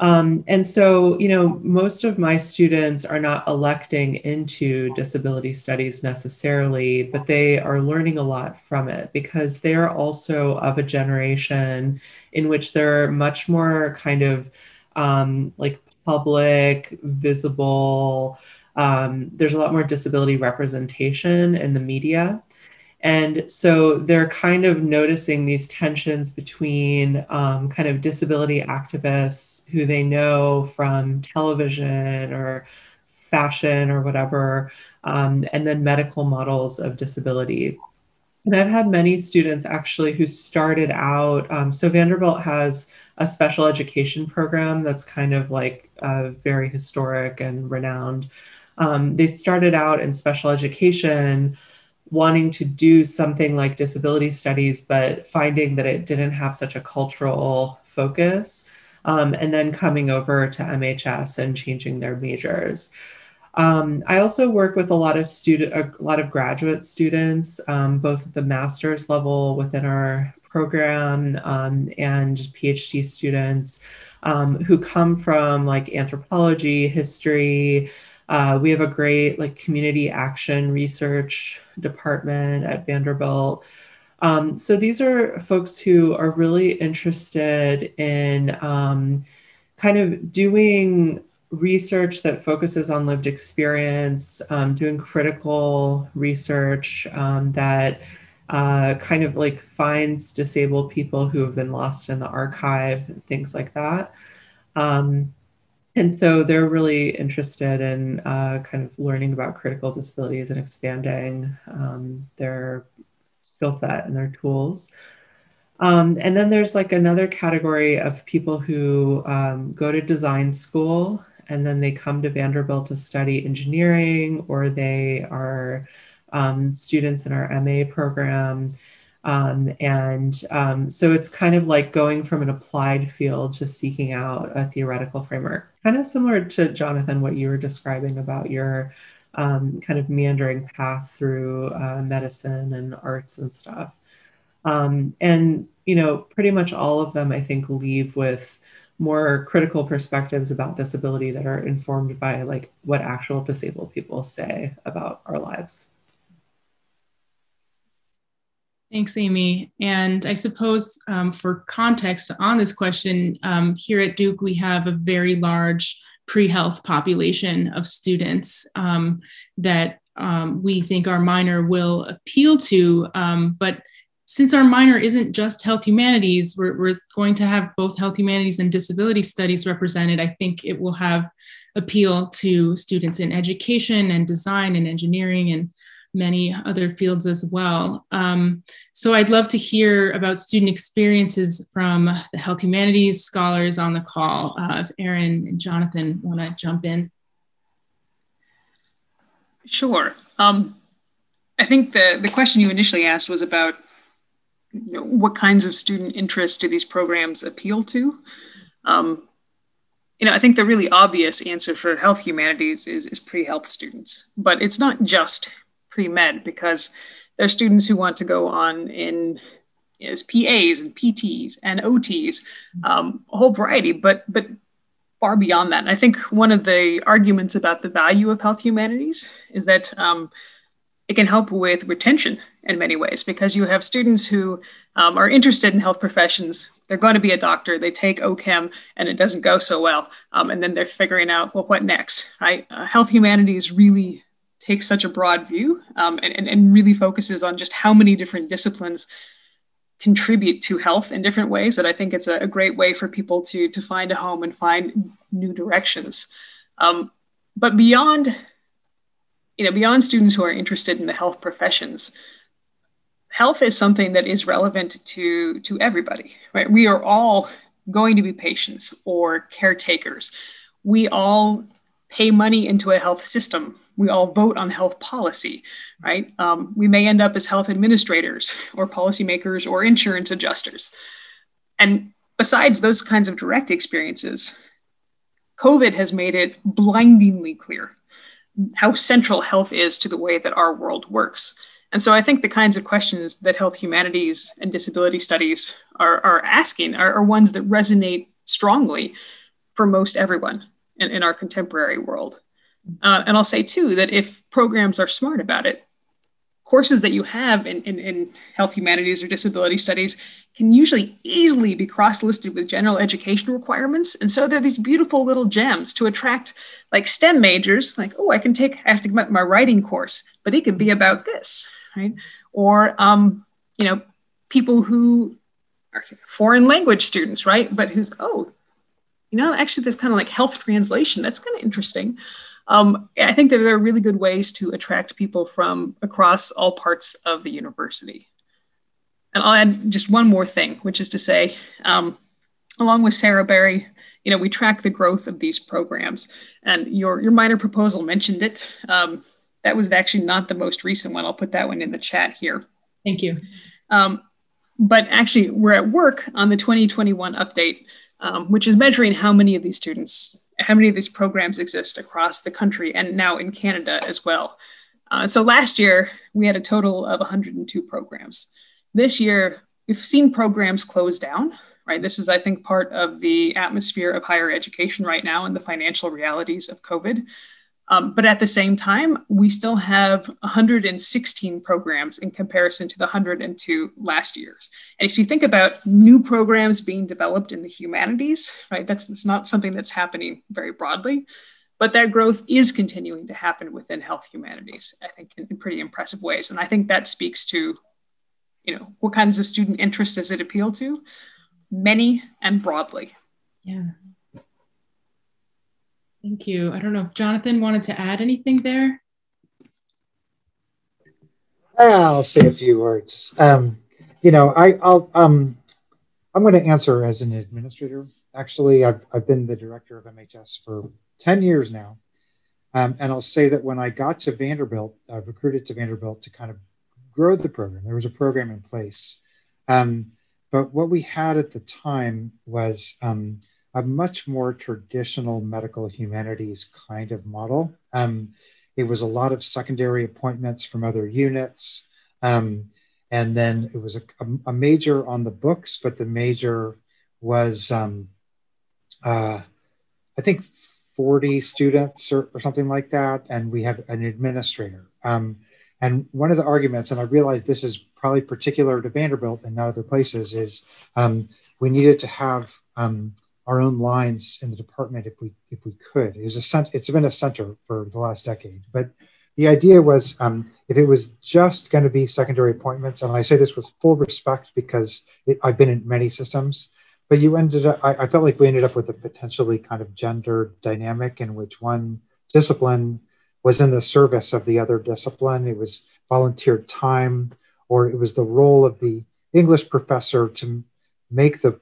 S4: Um, and so, you know, most of my students are not electing into disability studies necessarily, but they are learning a lot from it because they're also of a generation in which they're much more kind of um, like public, visible. Um, there's a lot more disability representation in the media. And so they're kind of noticing these tensions between um, kind of disability activists who they know from television or fashion or whatever, um, and then medical models of disability. And I've had many students actually who started out. Um, so Vanderbilt has a special education program that's kind of like uh, very historic and renowned. Um, they started out in special education wanting to do something like disability studies, but finding that it didn't have such a cultural focus, um, and then coming over to MHS and changing their majors. Um, I also work with a lot of student, a lot of graduate students, um, both at the master's level within our program um, and PhD students um, who come from like anthropology, history, uh, we have a great like community action research department at Vanderbilt. Um, so these are folks who are really interested in um, kind of doing research that focuses on lived experience, um, doing critical research um, that uh, kind of like finds disabled people who have been lost in the archive, things like that. Um, and so they're really interested in uh, kind of learning about critical disabilities and expanding um, their skill set and their tools. Um, and then there's like another category of people who um, go to design school and then they come to Vanderbilt to study engineering, or they are um, students in our MA program. Um, and um, so it's kind of like going from an applied field to seeking out a theoretical framework, kind of similar to Jonathan, what you were describing about your um, kind of meandering path through uh, medicine and arts and stuff. Um, and, you know, pretty much all of them, I think, leave with more critical perspectives about disability that are informed by like what actual disabled people say about our lives.
S1: Thanks, Aimi. And I suppose um, for context on this question, um, here at Duke, we have a very large pre-health population of students um, that um, we think our minor will appeal to. Um, but since our minor isn't just health humanities, we're, we're going to have both health humanities and disability studies represented. I think it will have appeal to students in education and design and engineering and many other fields as well. Um, so I'd love to hear about student experiences from the health humanities scholars on the call. Uh, if Erin and Jonathan want to jump in.
S2: Sure. Um, I think the, the question you initially asked was about you know, what kinds of student interests do these programs appeal to? Um, you know, I think the really obvious answer for health humanities is, is pre-health students, but it's not just pre-med because there are students who want to go on in as PAs and PTs and OTs, um, a whole variety, but but far beyond that. And I think one of the arguments about the value of health humanities is that um, it can help with retention in many ways because you have students who um, are interested in health professions. They're going to be a doctor. They take OChem and it doesn't go so well, um, and then they're figuring out well what next. Right? Uh, health humanities really takes such a broad view um, and, and really focuses on just how many different disciplines contribute to health in different ways that I think it's a, a great way for people to, to find a home and find new directions. Um, but beyond, you know, beyond students who are interested in the health professions, health is something that is relevant to, to everybody, right? We are all going to be patients or caretakers. We all pay money into a health system. We all vote on health policy, right? Um, we may end up as health administrators or policymakers or insurance adjusters. And besides those kinds of direct experiences, COVID has made it blindingly clear how central health is to the way that our world works. And so I think the kinds of questions that health humanities and disability studies are, are asking are, are ones that resonate strongly for most everyone in, in our contemporary world. Uh, and I'll say too that if programs are smart about it, courses that you have in, in, in health humanities or disability studies can usually easily be cross-listed with general education requirements. And so they're these beautiful little gems to attract like STEM majors, like, oh, I can take, I have to get my writing course, but it could be about this, right? Or, um, you know, people who are foreign language students, right? But who's, oh, you know, actually, this kind of like health translation. That's kind of interesting. Um, I think that there are really good ways to attract people from across all parts of the university. And I'll add just one more thing, which is to say, um, along with Sarah Berry, you know, we track the growth of these programs. And your, your minor proposal mentioned it. Um, that was actually not the most recent one. I'll put that one in the chat here.
S1: Thank you.
S2: Um, but actually, we're at work on the 2021 update um, which is measuring how many of these students, how many of these programs exist across the country and now in Canada as well. Uh, so last year, we had a total of 102 programs. This year, we've seen programs close down, right? This is, I think, part of the atmosphere of higher education right now and the financial realities of COVID. Um, but at the same time, we still have 116 programs in comparison to the 102 last year's. And if you think about new programs being developed in the humanities, right, that's, that's not something that's happening very broadly, but that growth is continuing to happen within health humanities, I think, in, in pretty impressive ways. And I think that speaks to, you know, what kinds of student interests does it appeal to? Many and broadly.
S1: Yeah. Thank you. I don't know if Jonathan wanted to add anything there.
S3: I'll say a few words. Um, you know, I, will um, I'm going to answer as an administrator. Actually, I've, I've been the director of MHS for 10 years now. Um, and I'll say that when I got to Vanderbilt, I recruited to Vanderbilt to kind of grow the program. There was a program in place. Um, but what we had at the time was um, a much more traditional medical humanities kind of model. Um, it was a lot of secondary appointments from other units. Um, and then it was a, a, major on the books, but the major was, um, uh, I think, 40 students or, or, something like that. And we had an administrator. Um, and one of the arguments, and I realize this is probably particular to Vanderbilt and not other places, is um, we needed to have um, our own lines in the department if we if we could. It was a cent- it's been a center for the last decade, but the idea was um, if it was just going to be secondary appointments, and I say this with full respect because it, I've been in many systems, but you ended up, I, I, felt like we ended up with a potentially kind of gender dynamic in which one discipline was in the service of the other discipline. It was volunteered time, or it was the role of the English professor to make the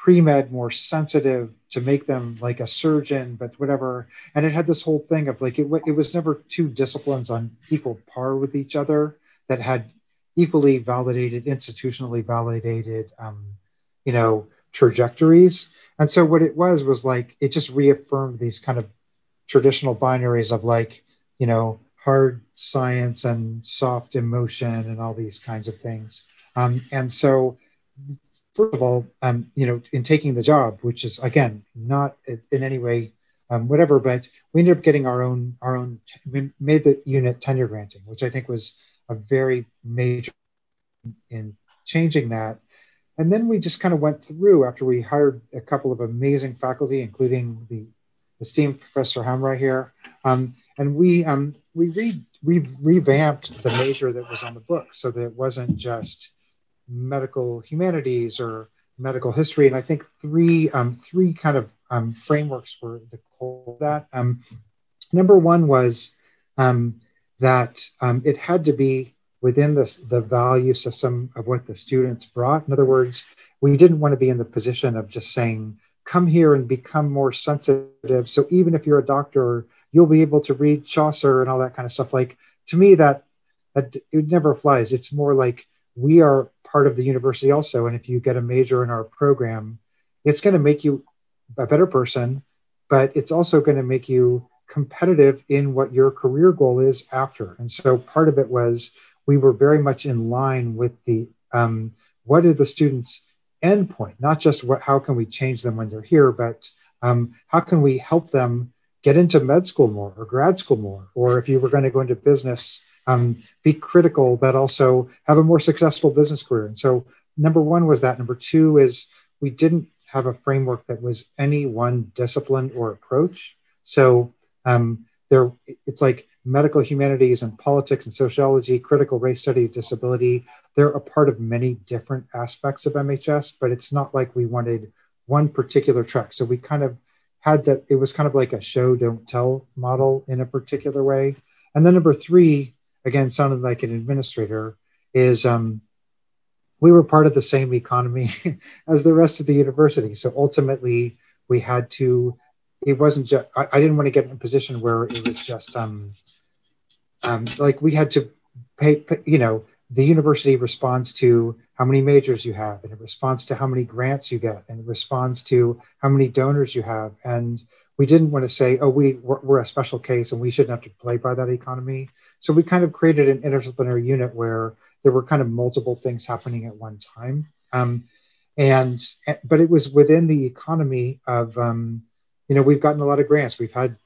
S3: pre-med more sensitive to make them like a surgeon but whatever. And it had this whole thing of like it, it was never two disciplines on equal par with each other that had equally validated institutionally validated um, you know trajectories. And so what it was was like it just reaffirmed these kind of traditional binaries of like you know hard science and soft emotion and all these kinds of things. Um, and so first of all, um, you know, in taking the job, which is again not in any way um, whatever, but we ended up getting our own our own. We made the unit tenure granting, which I think was a very major in changing that. And then we just kind of went through after we hired a couple of amazing faculty, including the esteemed Professor Hamraie here, um, and we um, we re, we revamped the major that was on the book so that it wasn't just medical humanities or medical history. And I think three um, three kind of um, frameworks were the core of that. Um, number one was um, that um, it had to be within the, the value system of what the students brought. In other words, we didn't want to be in the position of just saying, come here and become more sensitive. So even if you're a doctor, you'll be able to read Chaucer and all that kind of stuff. Like to me, that, that it never flies. It's more like we are part of the university also. And if you get a major in our program, it's going to make you a better person, but it's also going to make you competitive in what your career goal is after. And so part of it was we were very much in line with the um, what are the students' endpoint, not just what how can we change them when they're here, but um, how can we help them get into med school more or grad school more, or if you were going to go into business um, be critical, but also have a more successful business career. And so, number one was that. Number two is we didn't have a framework that was any one discipline or approach. So, um, there, it's like medical humanities and politics and sociology, critical race studies, disability. They're a part of many different aspects of MHS, but it's not like we wanted one particular track. So we kind of had that, it was kind of like a show, don't tell model in a particular way. And then number three again sounded like an administrator is um, we were part of the same economy [laughs] as the rest of the university. So ultimately we had to it wasn't just I, I, didn't want to get in a position where it was just um, um, like we had to pay, pay you know the university responds to how many majors you have and it responds to how many grants you get and it responds to how many donors you have. And we didn't want to say oh we we're, we're a special case and we shouldn't have to play by that economy so we kind of created an interdisciplinary unit where there were kind of multiple things happening at one time. Um, and but it was within the economy of um, you know we've gotten a lot of grants. We've had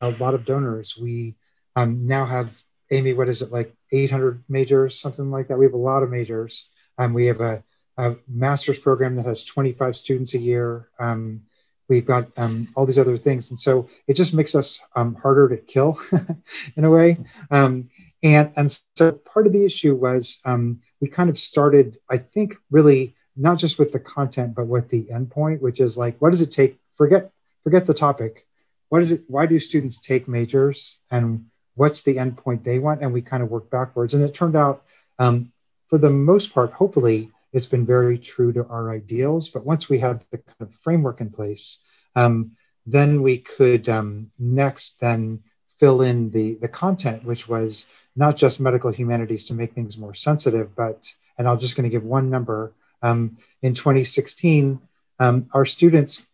S3: a lot of donors. We um, now have Aimi what is it like 800 majors something like that? We have a lot of majors. Um, we have a, a master's program that has 25 students a year. Um, we've got um, all these other things. And so it just makes us um, harder to kill [laughs] in a way. Um, and and so part of the issue was um, we kind of started i think really not just with the content but with the endpoint which is like what does it take? Forget forget the topic. What is it why do students take majors? And what's the endpoint they want? And we kind of work backwards. And it turned out um, for the most part hopefully it's been very true to our ideals. But once we had the kind of framework in place, um, then we could um, next then fill in the the content, which was not just medical humanities to make things more sensitive, but and I'm just going to give one number. Um, in 2016, um, our students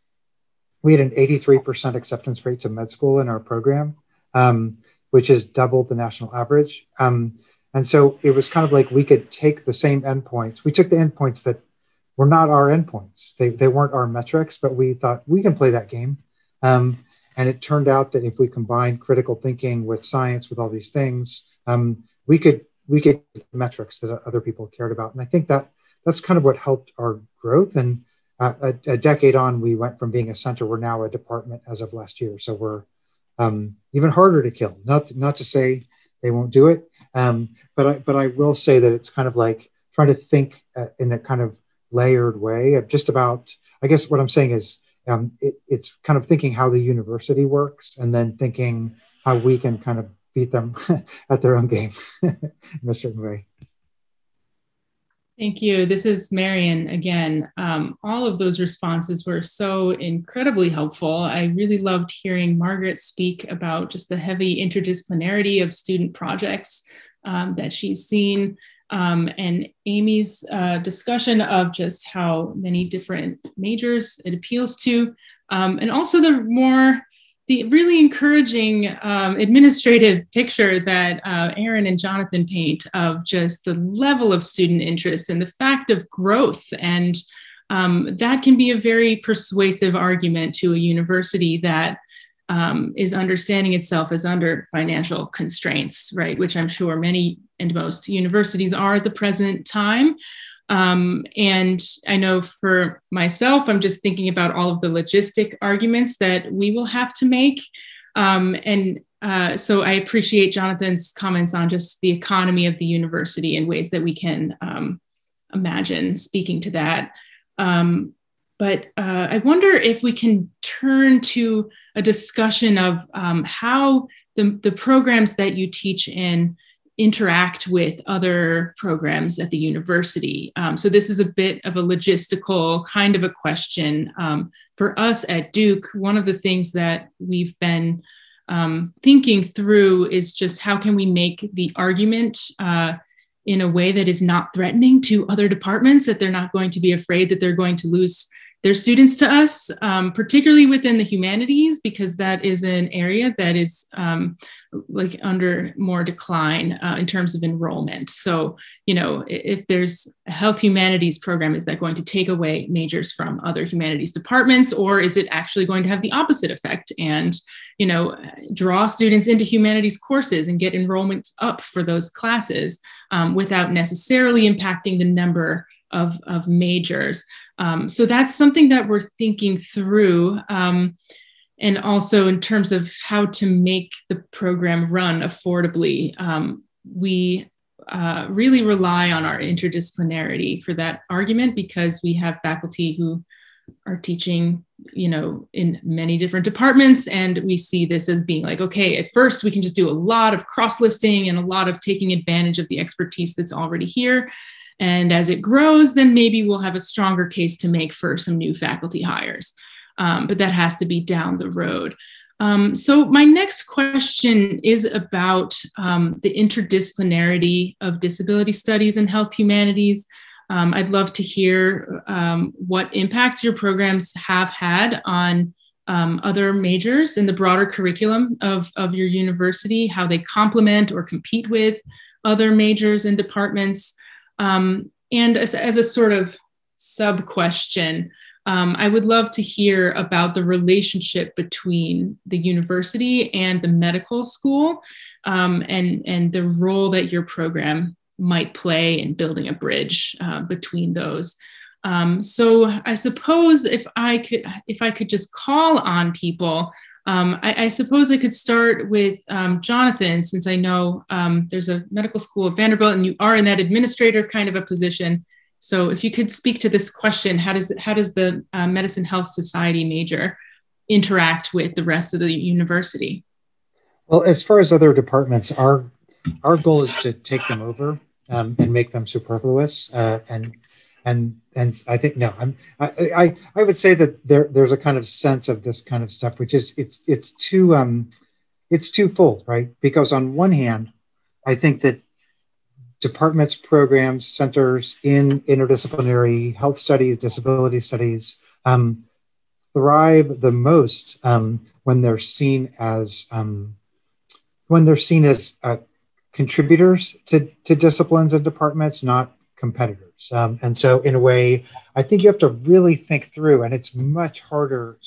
S3: we had an 83% acceptance rate to med school in our program, um, which is double the national average. And so it was kind of like we could take the same endpoints. We took the endpoints that were not our endpoints. They, they weren't our metrics, but we thought we can play that game. Um, and it turned out that if we combined critical thinking with science, with all these things, um, we could we could metrics that other people cared about. And I think that that's kind of what helped our growth. And uh, a, a, decade on, we went from being a center. We're now a department as of last year. So we're um, even harder to kill. Not not to say they won't do it, um, but I, but I will say that it's kind of like trying to think uh, in a kind of layered way of just about. I guess what I'm saying is um, it, it's kind of thinking how the university works, and then thinking how we can kind of beat them [laughs] at their own game [laughs] in a certain way.
S1: Thank you. This is Marion again. Um, all of those responses were so incredibly helpful. I really loved hearing Margaret speak about just the heavy interdisciplinarity of student projects um, that she's seen, um, and Aimi's uh, discussion of just how many different majors it appeals to, um, and also the more the really encouraging um, administrative picture that uh, Erin and Jonathan paint of just the level of student interest and the fact of growth. And um, that can be a very persuasive argument to a university that um, is understanding itself as under financial constraints, right? Which I'm sure many and most universities are at the present time. Um, and I know for myself, I'm just thinking about all of the logistic arguments that we will have to make. Um, and uh, so I appreciate Jonathan's comments on just the economy of the university and ways that we can um, imagine speaking to that. Um, but uh, I wonder if we can turn to a discussion of um, how the, the programs that you teach in interact with other programs at the university. Um, so this is a bit of a logistical kind of a question. Um, for us at Duke, one of the things that we've been um, thinking through is just how can we make the argument uh, in a way that is not threatening to other departments, that they're not going to be afraid that they're going to lose their students to us, um, particularly within the humanities, because that is an area that is um, like under more decline uh, in terms of enrollment. So, you know, if there's a health humanities program, is that going to take away majors from other humanities departments, or is it actually going to have the opposite effect and, you know, draw students into humanities courses and get enrollment up for those classes um, without necessarily impacting the number of, of majors? Um, so that's something that we're thinking through. Um, and also in terms of how to make the program run affordably, um, we uh, really rely on our interdisciplinarity for that argument because we have faculty who are teaching you know in many different departments and we see this as being like okay at first we can just do a lot of cross listing and a lot of taking advantage of the expertise that's already here and as it grows, then maybe we'll have a stronger case to make for some new faculty hires. Um, but that has to be down the road. Um, so my next question is about um, the interdisciplinarity of disability studies and health humanities. Um, I'd love to hear um, what impacts your programs have had on um, other majors in the broader curriculum of, of your university, how they complement or compete with other majors and departments. Um, and as, as, a sort of sub question, um, I would love to hear about the relationship between the university and the medical school um, and, and the role that your program might play in building a bridge uh, between those. Um, so I suppose if I could, if I could just call on people um, I, I, suppose I could start with um, Jonathan, since I know um, there's a medical school at Vanderbilt and you are in that administrator kind of a position. So if you could speak to this question, how does, how does the uh, Medicine Health Society major interact with the rest of the university?
S3: Well, as far as other departments, our, our goal is to take them over um, and make them superfluous. Uh, and and and I think no, I'm I, I I would say that there there's a kind of sense of this kind of stuff, which is it's it's too um it's twofold, right? Because on one hand, I think that departments, programs, centers in interdisciplinary health studies, disability studies um, thrive the most um, when they're seen as um, when they're seen as uh, contributors to, to disciplines and departments, not competitors. Um, and so, in a way, I think you have to really think through, and it's much harder,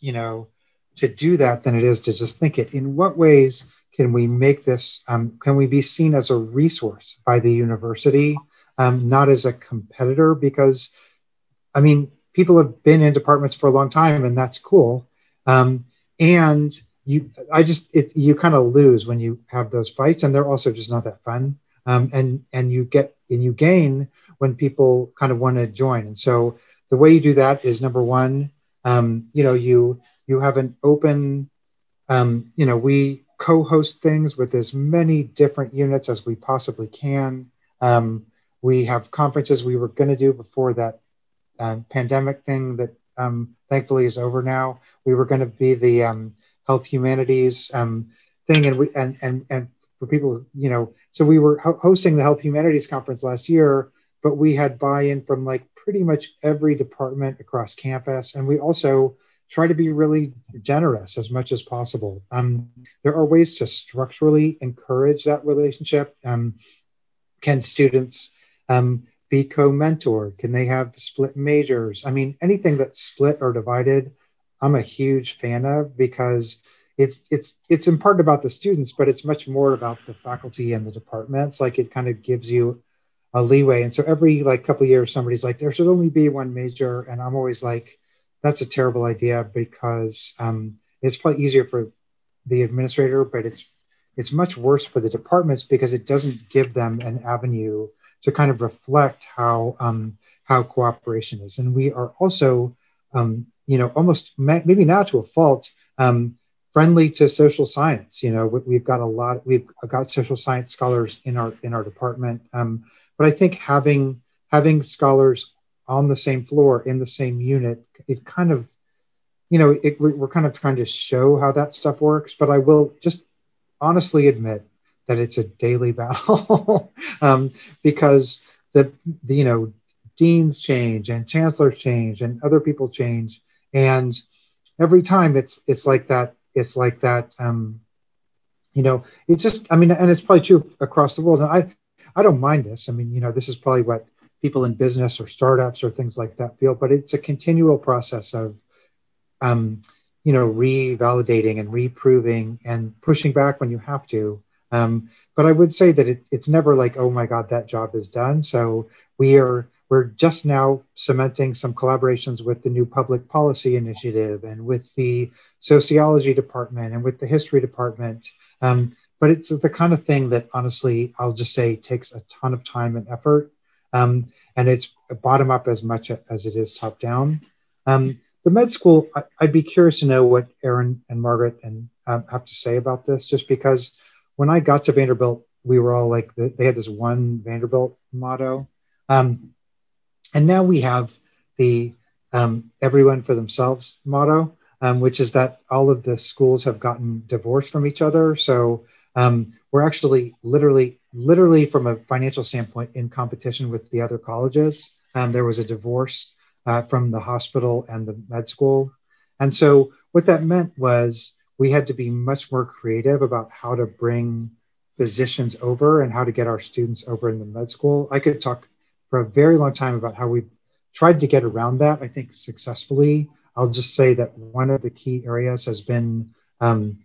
S3: you know, to do that than it is to just think it. In what ways can we make this? Um, can we be seen as a resource by the university, um, not as a competitor? Because, I mean, people have been in departments for a long time, and that's cool. Um, and you, I just, it, you kind of lose when you have those fights, and they're also just not that fun. Um, and and you get and you gain when people kind of want to join. And so the way you do that is number one, um, you know, you you have an open, um, you know, we co-host things with as many different units as we possibly can. Um, we have conferences we were going to do before that uh, pandemic thing that um, thankfully is over now. We were going to be the um, health humanities um, thing, and we and and and for people, you know, so we were ho- hosting the health humanities conference last year, but we had buy-in from like pretty much every department across campus, and we also try to be really generous as much as possible. Um, there are ways to structurally encourage that relationship. Um, can students um, be co-mentored? Can they have split majors? I mean, anything that's split or divided, I'm a huge fan of because it's it's it's in part about the students, but it's much more about the faculty and the departments. Like it kind of gives you a leeway. And so every like couple years, somebody's like, there should only be one major, and I'm always like, that's a terrible idea because um, it's probably easier for the administrator, but it's it's much worse for the departments because it doesn't give them an avenue to kind of reflect how um, how cooperation is. And we are also, um, you know, almost maybe now to a fault, um, friendly to social science. You know, we've got a lot. We've got social science scholars in our in our department, um, but I think having having scholars on the same floor in the same unit, it kind of, you know, it, we're kind of trying to show how that stuff works. But I will just honestly admit that it's a daily [laughs] battle um, because the, the, you know, deans change and chancellors change and other people change. And every time it's, it's like that, it's like that, um, you know, it's just, I mean, and it's probably true across the world. And I, I don't mind this. I mean, you know, this is probably what people in business or startups or things like that feel, but it's a continual process of, um, you know, revalidating and reproving and pushing back when you have to. Um, but I would say that it, it's never like, oh my God, that job is done. So we are we're just now cementing some collaborations with the new public policy initiative and with the sociology department and with the history department. Um, but it's the kind of thing that honestly, I'll just say takes a ton of time and effort. Um, and it's bottom up as much as it is top down. Um, the med school, I, would be curious to know what Erin and Margaret and um, have to say about this, just because when I got to Vanderbilt, we were all like, they had this one Vanderbilt motto. Um, and now we have the um, everyone for themselves motto, um, which is that all of the schools have gotten divorced from each other. So um, we're actually literally, literally from a financial standpoint in competition with the other colleges. Um, there was a divorce uh, from the hospital and the med school. And so what that meant was we had to be much more creative about how to bring physicians over and how to get our students over in the med school. I could talk for a very long time about how we've tried to get around that, I think successfully. I'll just say that one of the key areas has been um,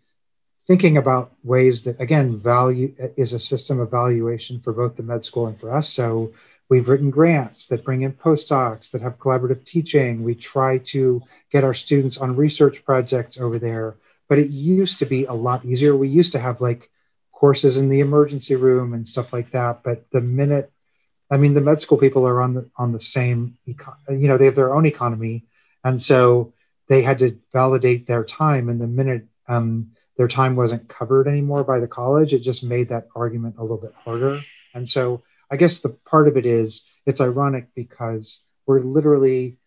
S3: thinking about ways that, again, value is a system of valuation for both the med school and for us. So we've written grants that bring in postdocs that have collaborative teaching. We try to get our students on research projects over there but it used to be a lot easier. We used to have like courses in the emergency room and stuff like that. But the minute, I mean, the med school people are on the on the same, you know, they have their own economy, and so they had to validate their time. And the minute um, their time wasn't covered anymore by the college, it just made that argument a little bit harder. And so I guess the part of it is it's ironic because we're literally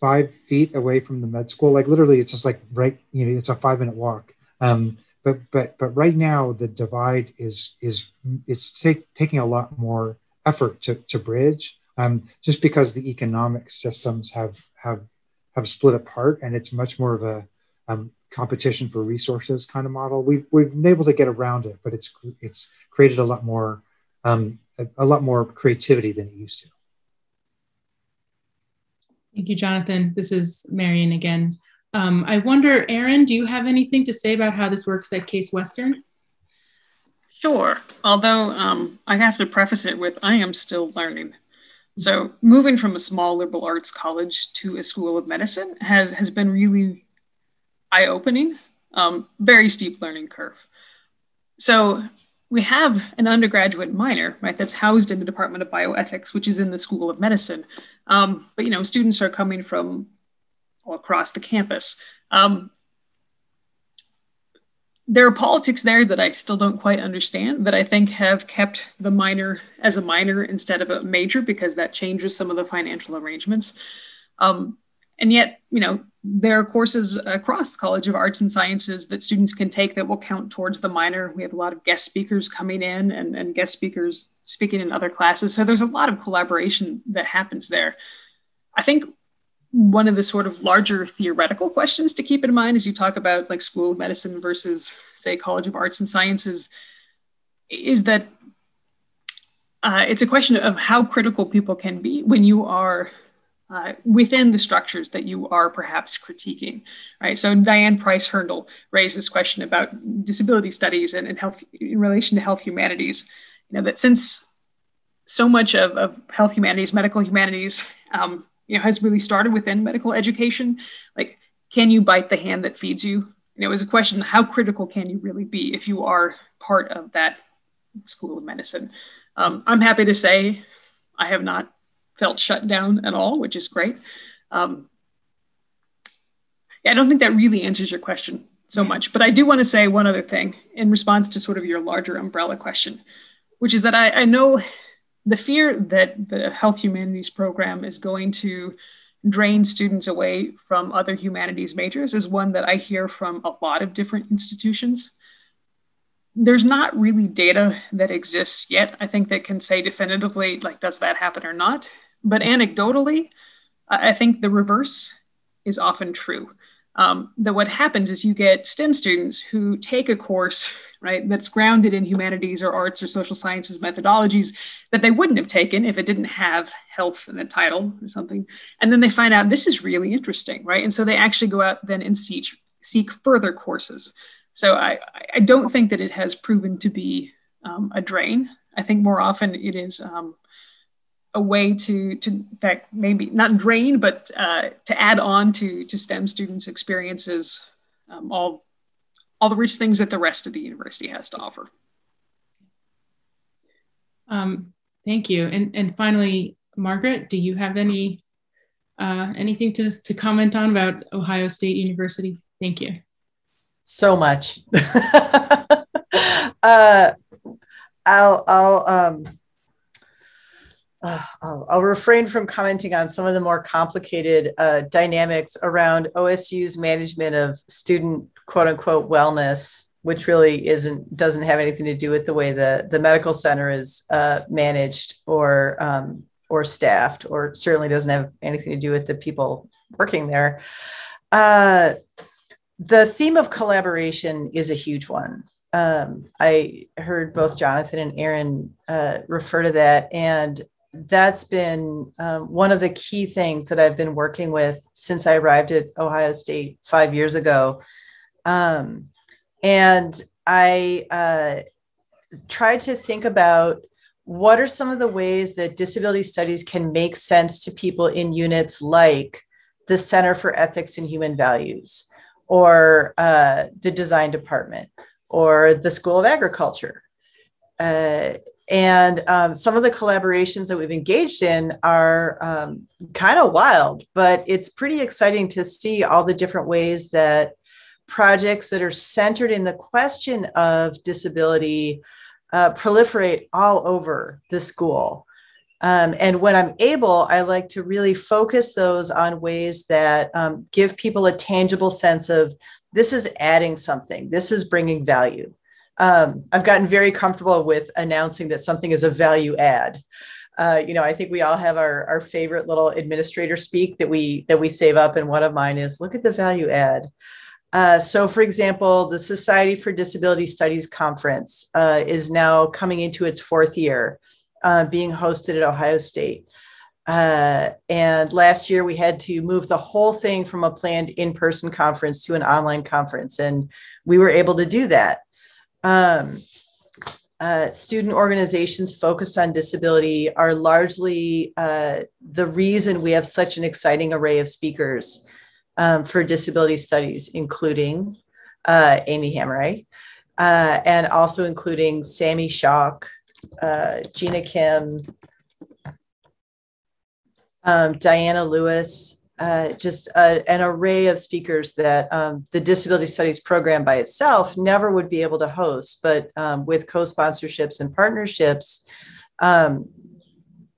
S3: five feet away from the med school. Like literally, it's just like right, you know, it's a five minute walk. Um, but but but right now the divide is is it's take, taking a lot more effort to to bridge. Um, just because the economic systems have have have split apart, and it's much more of a um, competition for resources kind of model. We've we've been able to get around it, but it's it's created a lot more um, a, a lot more creativity than it used to.
S1: Thank you, Jonathan. This is Marion again. Um, I wonder, Erin, do you have anything to say about how this works at Case Western?
S2: Sure, although um, I have to preface it with I am still learning. So moving from a small liberal arts college to a school of medicine has, has been really eye-opening, um, very steep learning curve. So we have an undergraduate minor, right, that's housed in the Department of Bioethics, which is in the School of Medicine. Um, but, you know, students are coming from all across the campus. Um, there are politics there that I still don't quite understand that I think have kept the minor as a minor instead of a major because that changes some of the financial arrangements. Um, and yet, you know, there are courses across College of Arts and Sciences that students can take that will count towards the minor. We have a lot of guest speakers coming in and, and guest speakers speaking in other classes. So there's a lot of collaboration that happens there. I think one of the sort of larger theoretical questions to keep in mind as you talk about like School of Medicine versus, say, College of Arts and Sciences is that uh, it's a question of how critical people can be when you are uh, within the structures that you are perhaps critiquing, right? So Diane Price Herndl raised this question about disability studies and, and health in relation to health humanities. You know that since so much of, of health humanities, medical humanities, um, you know, has really started within medical education. Like, can you bite the hand that feeds you? And it was a question: how critical can you really be if you are part of that school of medicine? Um, I'm happy to say I have not felt shut down at all, which is great. Um, yeah, I don't think that really answers your question so much, but I do want to say one other thing in response to sort of your larger umbrella question, which is that I, I know the fear that the health humanities program is going to drain students away from other humanities majors is one that I hear from a lot of different institutions. There's not really data that exists yet, I think, that can say definitively, like, does that happen or not? But anecdotally, I think the reverse is often true. Um, that what happens is you get STEM students who take a course, [laughs] right, that's grounded in humanities or arts or social sciences methodologies that they wouldn't have taken if it didn't have health in the title or something. And then they find out this is really interesting, right? And so they actually go out then and seek, seek further courses. So I, I don't think that it has proven to be um, a drain. I think more often it is um, a way to to that maybe not drain but uh, to add on to to STEM students' experiences, um, all all the rich things that the rest of the university has to offer.
S1: Um, thank you. And and finally, Margaret, do you have any uh, anything to to comment on about Ohio State University? Thank you.
S5: So much. [laughs] uh, I'll I'll um, uh, I'll, I'll, refrain from commenting on some of the more complicated uh, dynamics around OSU's management of student quote unquote wellness, which really isn't doesn't have anything to do with the way the the medical center is uh, managed or um, or staffed, or certainly doesn't have anything to do with the people working there. Uh, the theme of collaboration is a huge one. Um, I heard both Jonathan and Erin uh, refer to that, and that's been um, one of the key things that I've been working with since I arrived at Ohio State five years ago. Um, and I uh, tried to think about what are some of the ways that disability studies can make sense to people in units like the Center for Ethics and Human Values, or uh, the Design Department, or the School of Agriculture. Uh, and um, some of the collaborations that we've engaged in are um, kind of wild, but it's pretty exciting to see all the different ways that projects that are centered in the question of disability uh, proliferate all over the school. Um, and when I'm able, I like to really focus those on ways that um, give people a tangible sense of this is adding something, this is bringing value. Um, I've gotten very comfortable with announcing that something is a value add. Uh, you know, I think we all have our, our favorite little administrator speak that we that we save up, and one of mine is look at the value add. Uh, so, for example, the Society for Disability Studies conference uh, is now coming into its fourth year, uh, being hosted at Ohio State. Uh, and last year we had to move the whole thing from a planned in person conference to an online conference, and we were able to do that. Um, uh, student organizations focused on disability are largely uh, the reason we have such an exciting array of speakers um, for disability studies, including uh, Aimi Hamraie, uh, and also including Sami Schalk, uh, Jina Kim, um, Diana Lewis, uh, just a, an array of speakers that um, the disability studies program by itself never would be able to host but um, with co-sponsorships and partnerships um,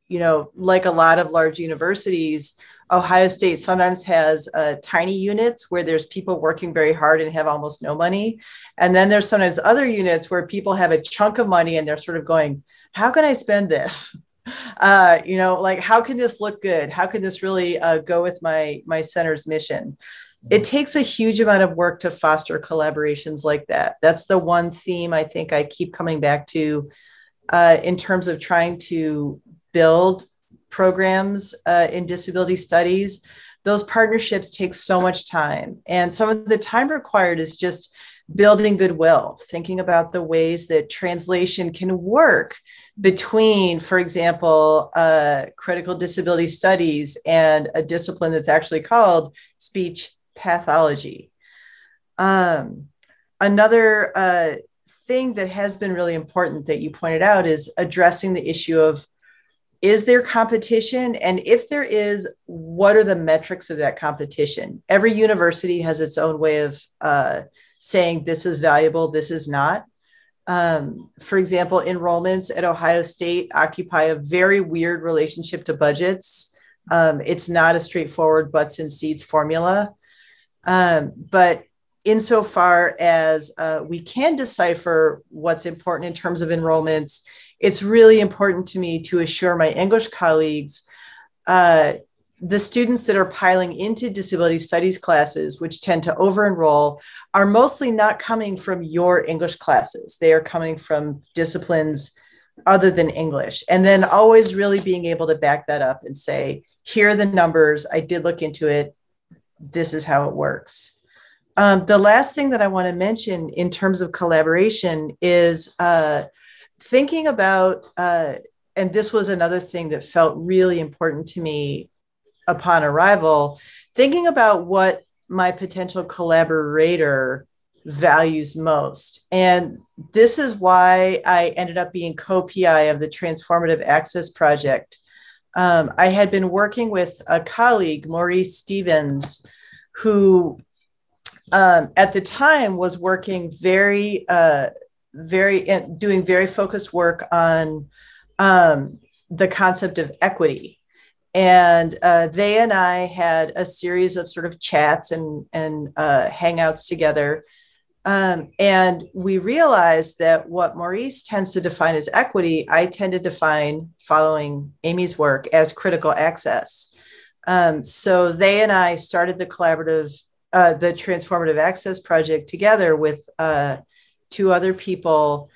S5: you know like a lot of large universities ohio state sometimes has uh, tiny units where there's people working very hard and have almost no money. And then there's sometimes other units where people have a chunk of money and they're sort of going how can i spend this uh, you know, like how can this look good? How can this really uh, go with my my center's mission? It takes a huge amount of work to foster collaborations like that. That's the one theme I think I keep coming back to uh, in terms of trying to build programs uh, in disability studies. Those partnerships take so much time, and some of the time required is just building goodwill, thinking about the ways that translation can work between, for example, uh, critical disability studies and a discipline that's actually called speech pathology. Um, another uh, thing that has been really important that you pointed out is addressing the issue of is there competition? And if there is, what are the metrics of that competition? Every university has its own way of uh, saying this is valuable, this is not. Um, for example, enrollments at Ohio State occupy a very weird relationship to budgets. Um, it's not a straightforward butts and seats formula. Um, but insofar as uh, we can decipher what's important in terms of enrollments, it's really important to me to assure my English colleagues uh, the students that are piling into disability studies classes, which tend to over enroll, are mostly not coming from your English classes. They are coming from disciplines other than English. And then always really being able to back that up and say, here are the numbers. I did look into it. This is how it works. Um, the last thing that I want to mention in terms of collaboration is uh, thinking about, uh, and this was another thing that felt really important to me upon arrival, thinking about what my potential collaborator values most. And this is why I ended up being co PI of the Transformative Access Project. Um, I had been working with a colleague, Maurice Stevens, who um, at the time was working very, uh, very, doing very focused work on um, the concept of equity and uh, they and I had a series of sort of chats and and uh, hangouts together. Um, and we realized that what Maurice tends to define as equity, I tend to define, following Aimi's work, as critical access. Um, so they and I started the collaborative, uh, the Transformative Access Project together with uh, two other people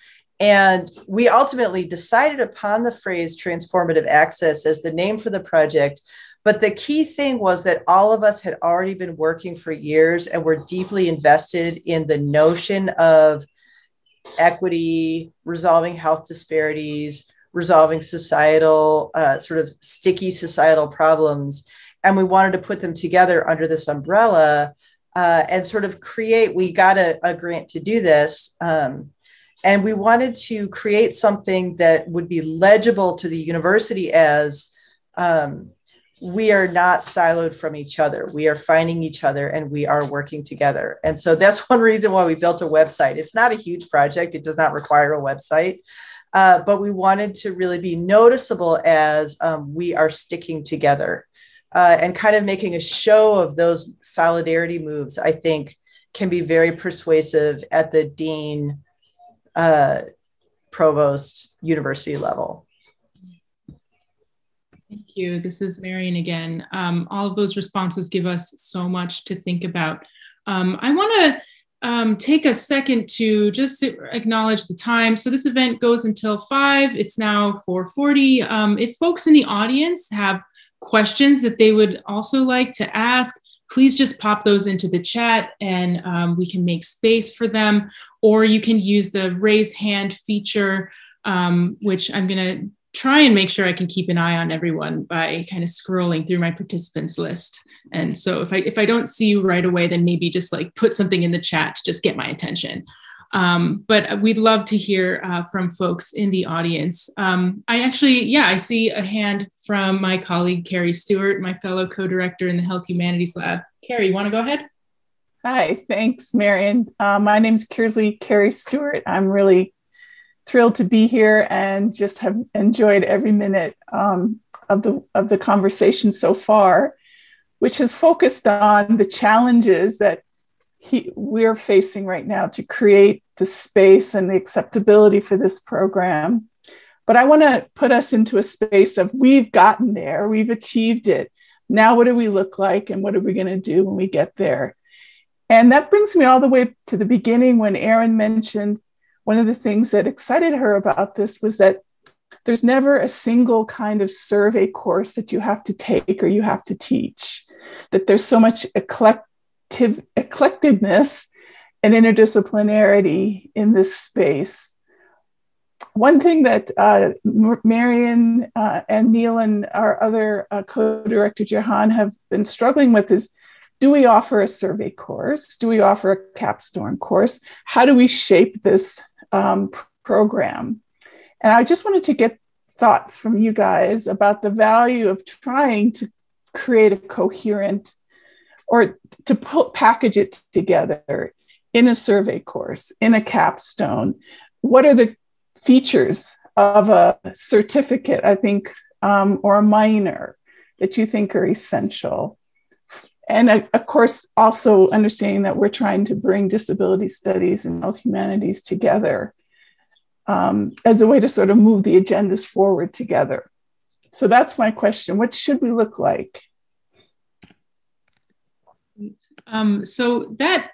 S5: and we ultimately decided upon the phrase transformative access as the name for the project. But the key thing was that all of us had already been working for years and were deeply invested in the notion of equity, resolving health disparities, resolving societal, uh, sort of sticky societal problems. And we wanted to put them together under this umbrella uh, and sort of create, we got a, a grant to do this. Um, and we wanted to create something that would be legible to the university as um, we are not siloed from each other. We are finding each other and we are working together. And so that's [laughs] one reason why we built a website. It's not a huge project, it does not require a website. Uh, but we wanted to really be noticeable as um, we are sticking together uh, and kind of making a show of those solidarity moves, I think can be very persuasive at the dean, uh, provost, university level.
S1: Thank you. This is Marion again. Um, all of those responses give us so much to think about. Um, I want to um, take a second to just acknowledge the time. So this event goes until five. It's now 4:40. Um, if folks in the audience have questions that they would also like to ask, please just pop those into the chat and um, we can make space for them. Or you can use the raise hand feature, um, which I'm going to try and make sure I can keep an eye on everyone by kind of scrolling through my participants list. And so if I if I don't see you right away, then maybe just like put something in the chat to just get my attention. Um, but we'd love to hear uh, from folks in the audience. Um, I actually, yeah, I see a hand from my colleague Carrie Stewart, my fellow co-director in the Health Humanities Lab. Carrie, you want to go ahead?
S6: Hi, thanks, Marion. Uh, my name is Kearsley Carrie Stewart. I'm really thrilled to be here and just have enjoyed every minute um, of the of the conversation so far, which has focused on the challenges that he, we're facing right now to create the space and the acceptability for this program. But I want to put us into a space of we've gotten there, we've achieved it. Now, what do we look like, and what are we going to do when we get there? And that brings me all the way to the beginning when Erin mentioned one of the things that excited her about this was that there's never a single kind of survey course that you have to take or you have to teach, that there's so much eclectic, eclecticness and interdisciplinarity in this space. One thing that uh, Marion uh, and Neil and our other uh, co-director Jahan have been struggling with is do we offer a survey course? Do we offer a capstone course? How do we shape this um, program. And I just wanted to get thoughts from you guys about the value of trying to create a coherent or to put, package it together in a survey course, in a capstone. What are the features of a certificate, I think, um, or a minor that you think are essential? and uh, of course also understanding that we're trying to bring disability studies and health humanities together um, as a way to sort of move the agendas forward together so that's my question what should we look like
S1: um, so that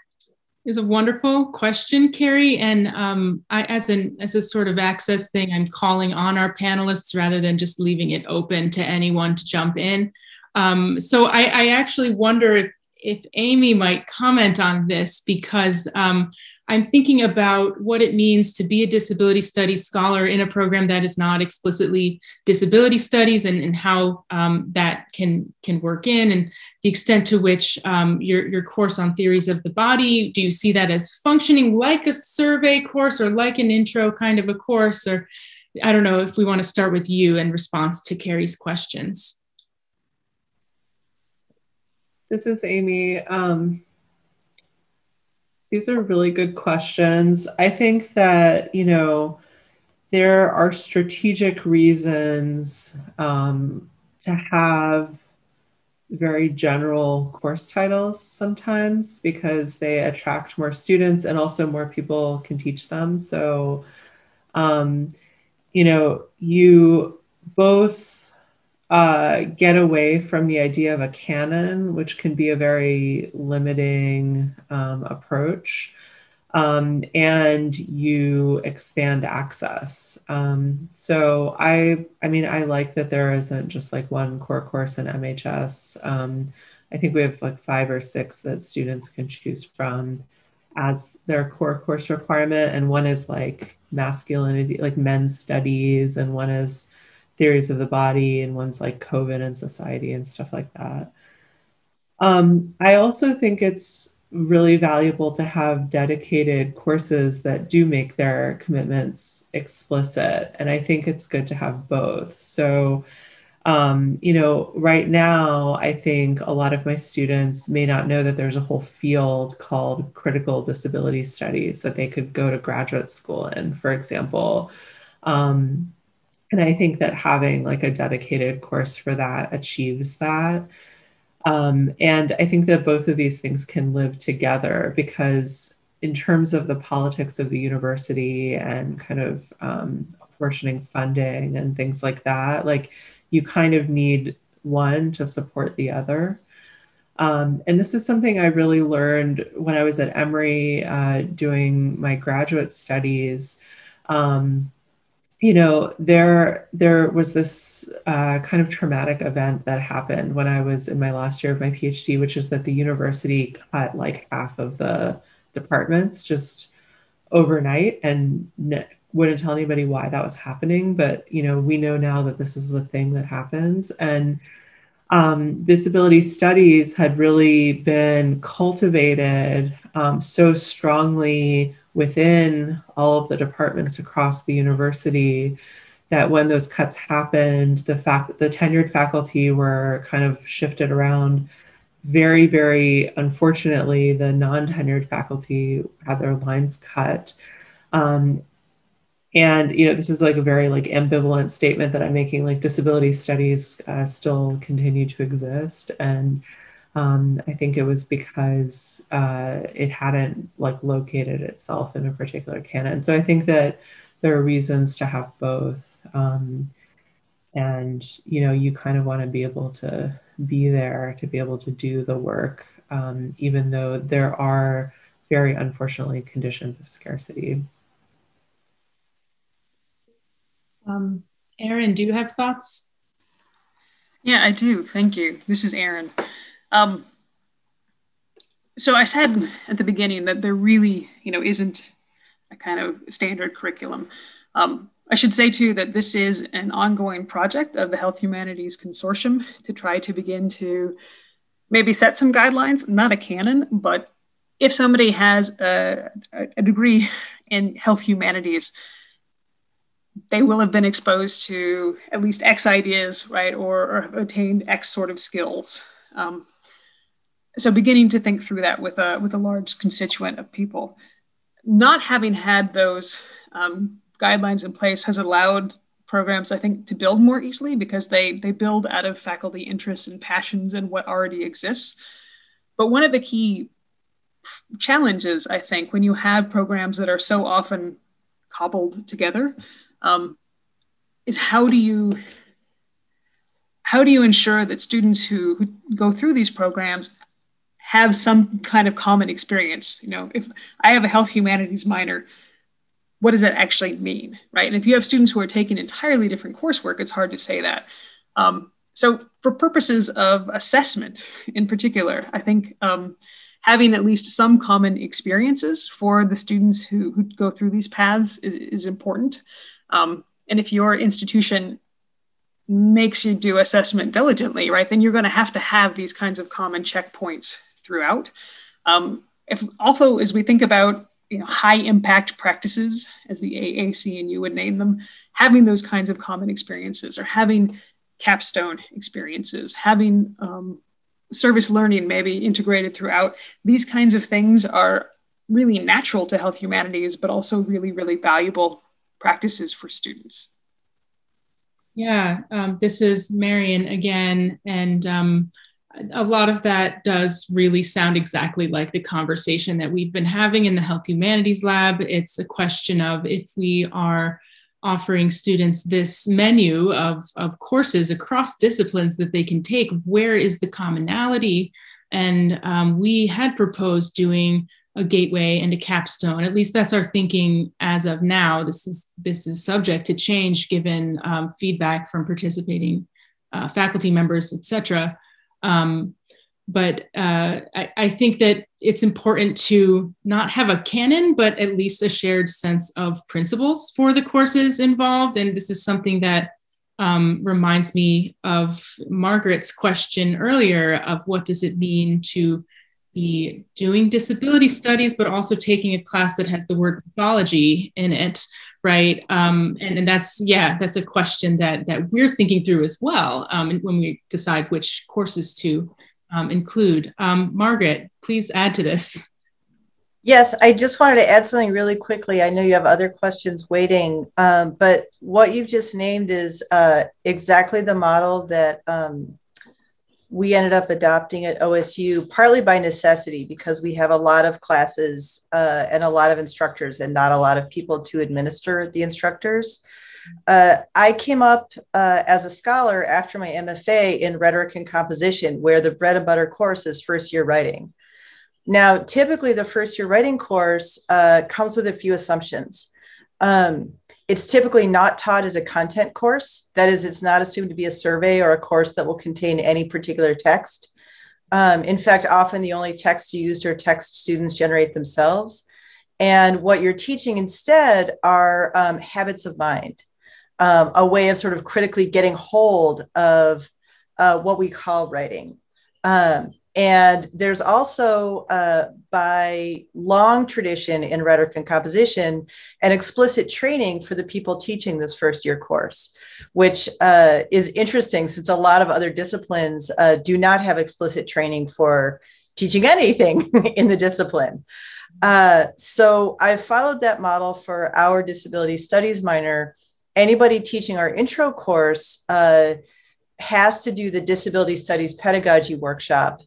S1: is a wonderful question, Carrie. And um, I, as an as a sort of access thing, I'm calling on our panelists rather than just leaving it open to anyone to jump in. Um, so I, I, actually wonder if, if Aimi might comment on this because um, I'm thinking about what it means to be a disability studies scholar in a program that is not explicitly disability studies and, and how um, that can can work in and the extent to which um, your, your course on theories of the body, do you see that as functioning like a survey course or like an intro kind of a course? Or I don't know if we want to start with you in response to Carrie's questions.
S4: This is Aimi. Um, these are really good questions. I think that, you know, there are strategic reasons um, to have very general course titles sometimes because they attract more students and also more people can teach them. So, um, you know, you both uh, get away from the idea of a canon, which can be a very limiting um, approach. Um, and you expand access. Um, so I, I mean, I like that there isn't just like one core course in MHS. Um, I think we have like five or six that students can choose from as their core course requirement, and one is like masculinity, like men's studies, and one is theories of the body and ones like COVID and society and stuff like that. Um, I also think it's really valuable to have dedicated courses that do make their commitments explicit. And I think it's good to have both. So Um, you know, right now, I think a lot of my students may not know that there's a whole field called critical disability studies that they could go to graduate school in, for example. Um, and I think that having like a dedicated course for that achieves that. Um, and I think that both of these things can live together because, in terms of the politics of the university and kind of um, apportioning funding and things like that, like you kind of need one to support the other. Um, and this is something I really learned when I was at Emory uh, doing my graduate studies. Um, you know, there there was this uh, kind of traumatic event that happened when I was in my last year of my PhD, which is that the university cut like half of the departments just overnight and ne- wouldn't tell anybody why that was happening. But you know, we know now that this is the thing that happens, and um, disability studies had really been cultivated um, so strongly within all of the departments across the university that when those cuts happened, the fact the tenured faculty were kind of shifted around. Very, very unfortunately, the non-tenured faculty had their lines cut. Um, and you know, this is like a very like ambivalent statement that I'm making. Like disability studies uh, still continue to exist, and um, I think it was because uh, it hadn't like located itself in a particular canon. So I think that there are reasons to have both. Um, and you know, you kind of want to be able to be there to be able to do the work, um, even though there are very unfortunately conditions of scarcity.
S1: Um, Erin, do you have thoughts?
S2: Yeah, I do. Thank you. This is Erin. Um, so I said at the beginning that there really, you know, isn't a kind of standard curriculum. Um, I should say too that this is an ongoing project of the Health Humanities Consortium to try to begin to maybe set some guidelines, not a canon, but if somebody has a, a degree in health humanities, they will have been exposed to at least X ideas, right, or, or attained X sort of skills. Um, so beginning to think through that with a with a large constituent of people. Not having had those um, guidelines in place has allowed programs i think to build more easily because they they build out of faculty interests and passions and what already exists. But one of the key challenges i think when you have programs that are so often cobbled together um, is how do you how do you ensure that students who, who go through these programs have some kind of common experience. You know, if I have a health humanities minor, what does that actually mean, right? And if you have students who are taking entirely different coursework, it's hard to say that. Um, so, for purposes of assessment in particular, I think um, having at least some common experiences for the students who, who go through these paths is, is important. Um, and if your institution makes you do assessment diligently, right, then you're going to have to have these kinds of common checkpoints throughout. Um, if also as we think about you know, high impact practices, as the AAC&U would name them, having those kinds of common experiences or having capstone experiences, having um, service learning maybe integrated throughout, these kinds of things are really natural to health humanities, but also really, really valuable practices for students.
S1: Yeah, um, this is Marion again, and um, a lot of that does really sound exactly like the conversation that we've been having in the Health Humanities Lab. It's a question of if we are offering students this menu of, of courses across disciplines that they can take, where is the commonality? And um, we had proposed doing a gateway and a capstone. At least that's our thinking as of now. This is this is subject to change given um, feedback from participating uh, faculty members, et cetera. Um, but uh, I, I, think that it's important to not have a canon, but at least a shared sense of principles for the courses involved. And this is something that um, reminds me of Margaret's question earlier of what does it mean to be doing disability studies, but also taking a class that has the word pathology in it, right? Um, and, and that's yeah, that's a question that that we're thinking through as well um, when we decide which courses to um, include. Um, Margaret, please add to this.
S5: Yes, I just wanted to add something really quickly. I know you have other questions waiting, um, but what you've just named is uh, exactly the model that um, we ended up adopting at OSU, partly by necessity, because we have a lot of classes uh, and a lot of instructors and not a lot of people to administer the instructors. Uh, I came up uh, as a scholar after my MFA in rhetoric and composition, where the bread and butter course is first year writing. Now, typically, the first year writing course uh, comes with a few assumptions. Um, it's typically not taught as a content course. That is, it's not assumed to be a survey or a course that will contain any particular text. Um, in fact, often the only text used are text students generate themselves. And what you're teaching instead are um, habits of mind, um, a way of sort of critically getting hold of uh, what we call writing. Um, and there's also, uh, by long tradition in rhetoric and composition, an explicit training for the people teaching this first year course, which uh, is interesting since a lot of other disciplines uh, do not have explicit training for teaching anything [laughs] in the discipline. Uh, so I followed that model for our disability studies minor. Anybody teaching our intro course uh, has to do the disability studies pedagogy workshop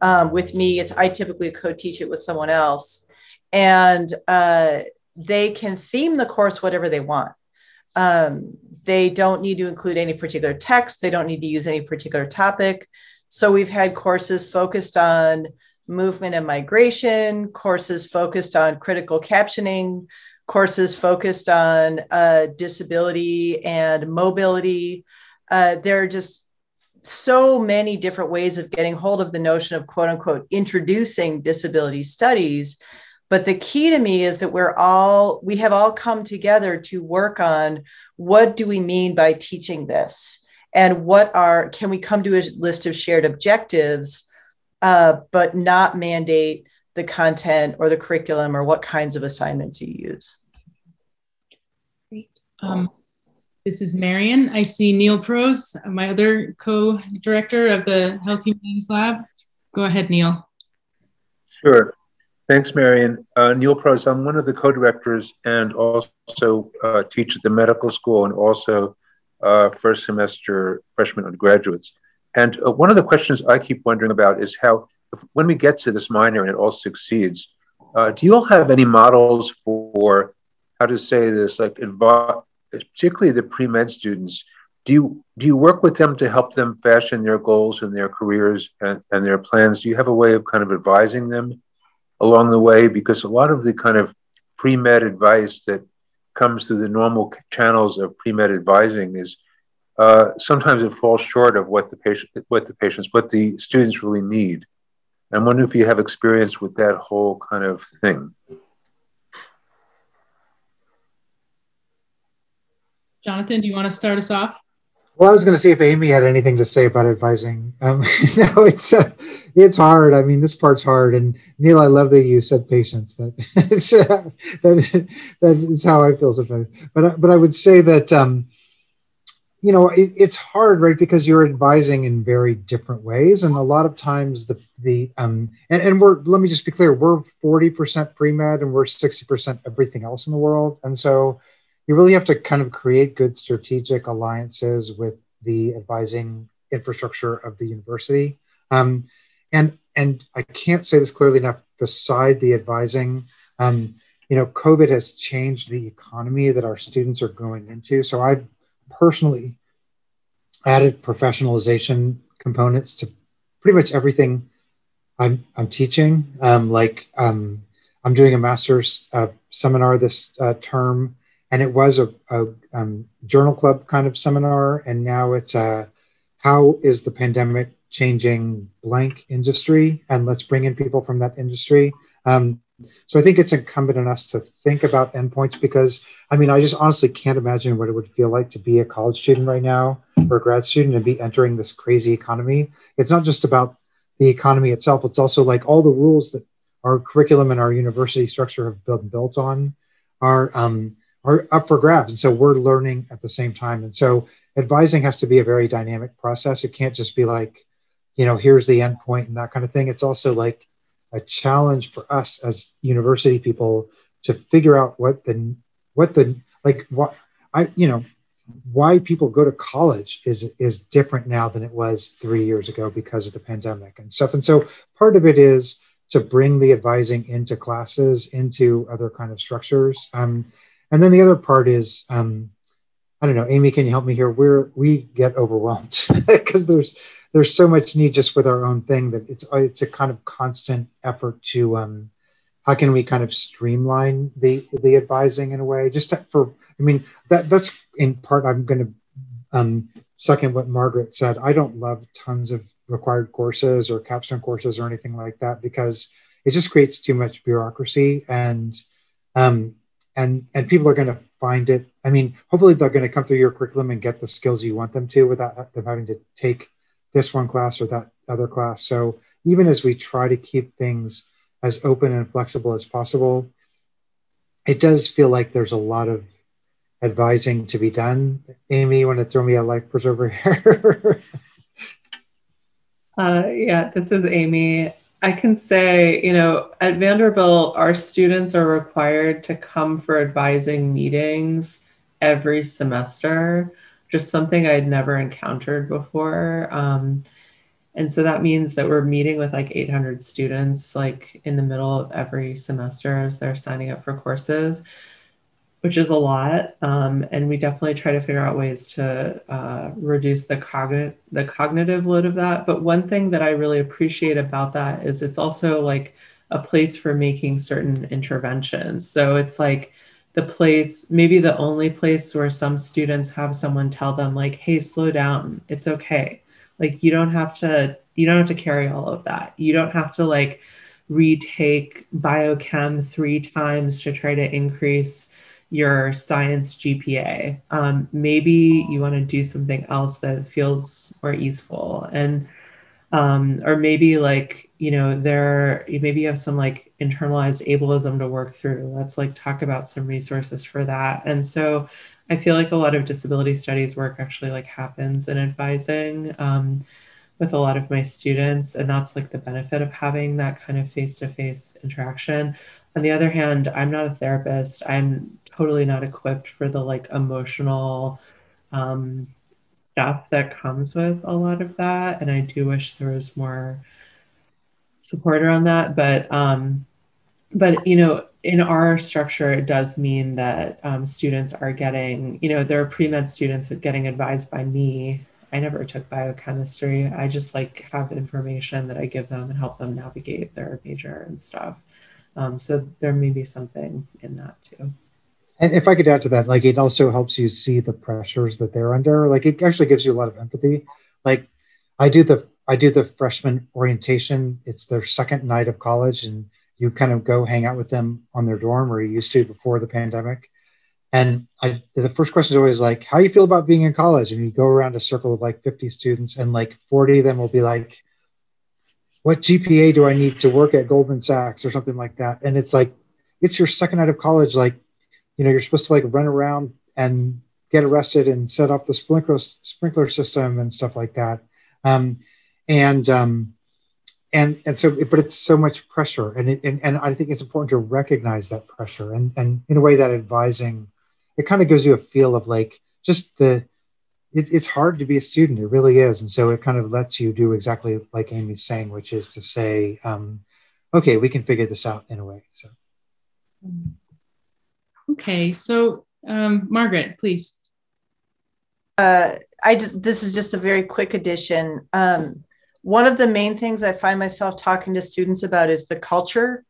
S5: um, with me. It's I typically co-teach it with someone else, and uh, they can theme the course whatever they want. Um, they don't need to include any particular text. They don't need to use any particular topic. So we've had courses focused on movement and migration, courses focused on critical captioning, courses focused on uh, disability and mobility. Uh, there are just so many different ways of getting hold of the notion of quote unquote introducing disability studies. But the key to me is that we're all we have all come together to work on what do we mean by teaching this? And what are can we come to a list of shared objectives uh, but not mandate the content or the curriculum or what kinds of assignments you use?
S1: Great. Um, this is Marion. I see Neil Prose, my other co-director of the Health Humanities Lab. Go ahead, Neil.
S7: Sure. Thanks, Marion. Uh, Neil Prose, I'm one of the co-directors and also uh, teach at the medical school and also uh, first semester freshman undergraduates. And uh, one of the questions I keep wondering about is how, if, when we get to this minor and it all succeeds, uh, do you all have any models for how to say this, like advi- particularly the pre-med students, do you do you work with them to help them fashion their goals and their careers and, and their plans? Do you have a way of kind of advising them along the way? Because a lot of the kind of pre-med advice that comes through the normal channels of pre-med advising is uh, sometimes it falls short of what the patient, what the patients, what the students really need. I'm wondering if you have experience with that whole kind of thing.
S1: Jonathan, do you want to start us off?
S3: Well, I was going to see if Aimi had anything to say about advising. Um, [laughs] no, it's uh, it's hard. I mean, this part's hard. And Neil, I love that you said patience. That [laughs] it's, uh, that that is how I feel sometimes. But but I would say that um, you know it, it's hard, right? Because you're advising in very different ways, and a lot of times the the um and, and we're let me just be clear, we're forty percent pre med and we're sixty percent everything else in the world, and so you really have to kind of create good strategic alliances with the advising infrastructure of the university. Um, and and I can't say this clearly enough. Beside the advising, um, you know, COVID has changed the economy that our students are going into. So I've personally added professionalization components to pretty much everything I'm I'm teaching. Um, like um, I'm doing a master's uh, seminar this uh, term and it was a, a um, journal club kind of seminar. And now it's a how is the pandemic changing blank industry? And let's bring in people from that industry. Um, so i think it's incumbent on us to think about endpoints because i mean i just honestly can't imagine what it would feel like to be a college student right now or a grad student and be entering this crazy economy. It's not just about the economy itself. It's also like all the rules that our curriculum and our university structure have been built on are um, are up for grabs, and so we're learning at the same time. And so advising has to be a very dynamic process. It can't just be like, you know, here's the end point and that kind of thing. It's also like a challenge for us as university people to figure out what the what the like what I you know why people go to college is is different now than it was three years ago because of the pandemic and stuff. And so part of it is to bring the advising into classes, into other kind of structures. Um, and then the other part is, um, I don't know, Aimi, can you help me here? We're we get overwhelmed [laughs] because there's there's so much need just with our own thing that it's it's a kind of constant effort to um, how can we kind of streamline the the advising in a way just to, for I mean that that's in part I'm going to um, second what Margaret said. I don't love tons of required courses or capstone courses or anything like that because it just creates too much bureaucracy and um, and and people are going to find it. I mean, hopefully they're going to come through your curriculum and get the skills you want them to without them having to take this one class or that other class. So even as we try to keep things as open and flexible as possible, it does feel like there's a lot of advising to be done. Aimi, you want to throw me a life preserver here? [laughs]
S4: uh, yeah, this is Aimi. I can say, you know, at Vanderbilt, our students are required to come for advising meetings every semester, just something I'd never encountered before. Um, and so that means that we're meeting with like 800 students like in the middle of every semester as they're signing up for courses which is a lot um, and we definitely try to figure out ways to uh, reduce the cognitive the cognitive load of that. But one thing that i really appreciate about that is it's also like a place for making certain interventions. So it's like the place maybe the only place where some students have someone tell them like hey slow down. It's okay. Like you don't have to you don't have to carry all of that. You don't have to like retake biochem three times to try to increase your science GPA. Um, maybe you want to do something else that feels more easeful and um, or maybe like you know there maybe you have some like internalized ableism to work through let's like talk about some resources for that and so I feel like a lot of disability studies work actually like happens in advising um, with a lot of my students, and that's like the benefit of having that kind of face-to-face interaction. On the other hand, I'm not a therapist. I'm totally not equipped for the like emotional um, stuff that comes with a lot of that, and I do wish there was more support around that. But um, but you know in our structure, it does mean that um, students are getting, you know, there are pre-med students getting advised by me. I never took biochemistry. I just like have information that I give them and help them navigate their major and stuff. Um, so there may be something in that too.
S3: And if I could add to that, like it also helps you see the pressures that they're under. Like it actually gives you a lot of empathy. Like I do the I do the freshman orientation. It's their second night of college, and you kind of go hang out with them on their dorm or you used to before the pandemic. And I, the first question is always like, how you feel about being in college? And you go around a circle of like 50 students and like 40 of them will be like, what GPA do I need to work at Goldman Sachs or something like that? And it's like, it's your second night of college. Like, you know, you're supposed to like run around and get arrested and set off the sprinkler sprinkler system and stuff like that. Um, and um, and and so but it's so much pressure and it, and, and i think it's important to recognize that pressure and and in a way that advising it kind of gives you a feel of like just the it, it's hard to be a student it really is and so it kind of lets you do exactly like Aimi's saying which is to say um, okay we can figure this out in a way so
S1: okay so um, margaret please
S5: uh, I this is just a very quick addition. Um, one of the main things I find myself talking to students about is the culture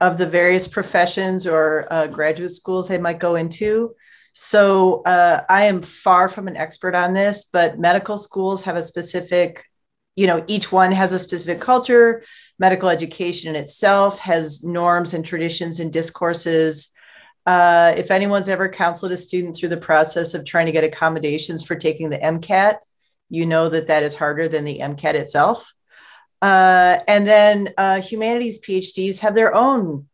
S5: of the various professions or uh, graduate schools they might go into. So uh, I am far from an expert on this, but medical schools have a specific, you know, each one has a specific culture. Medical education in itself has norms and traditions and discourses. Uh, if anyone's ever counseled a student through the process of trying to get accommodations for taking the MCAT, you know that that is harder than the MCAT itself. Uh, and then uh, humanities PhDs have their own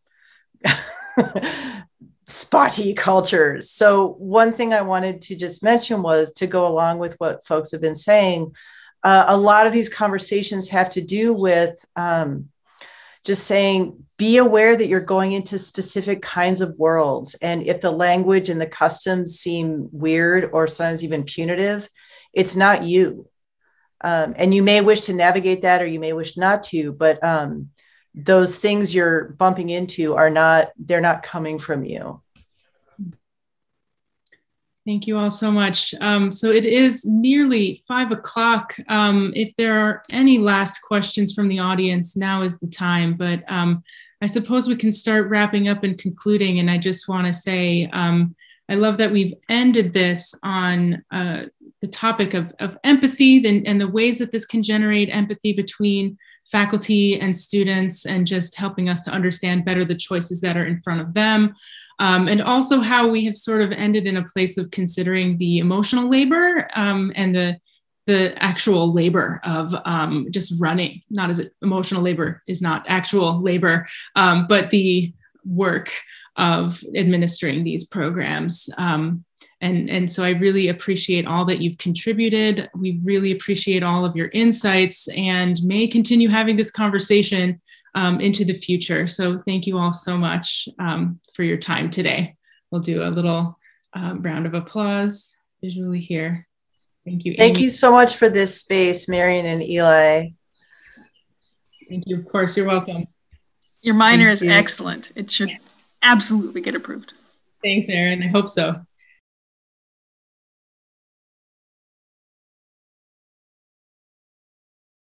S5: [laughs] spotty cultures. So, one thing I wanted to just mention was to go along with what folks have been saying, uh, a lot of these conversations have to do with um, just saying, be aware that you're going into specific kinds of worlds. And if the language and the customs seem weird or sometimes even punitive, it's not you. Um, and you may wish to navigate that or you may wish not to, but um, those things you're bumping into are not, they're not coming from you.
S1: Thank you all so much. Um, so it is nearly five o'clock. Um, if there are any last questions from the audience, now is the time. But um, I suppose we can start wrapping up and concluding. And I just want to say, um, I love that we've ended this on uh, the topic of, of empathy and, and the ways that this can generate empathy between faculty and students and just helping us to understand better the choices that are in front of them. Um, and also how we have sort of ended in a place of considering the emotional labor um, and the the actual labor of um, just running, not as emotional labor is not actual labor, um, but the work of administering these programs. Um, and, and so I really appreciate all that you've contributed. We really appreciate all of your insights and may continue having this conversation um, into the future. So thank you all so much um, for your time today. We'll do a little um, round of applause visually here. Thank you.
S5: Thank you so much for this space, Marion and Eli.
S1: Thank you. Of course, you're welcome.
S2: Your minor Thank is you. excellent. It should absolutely get approved.
S1: Thanks, Erin I hope so.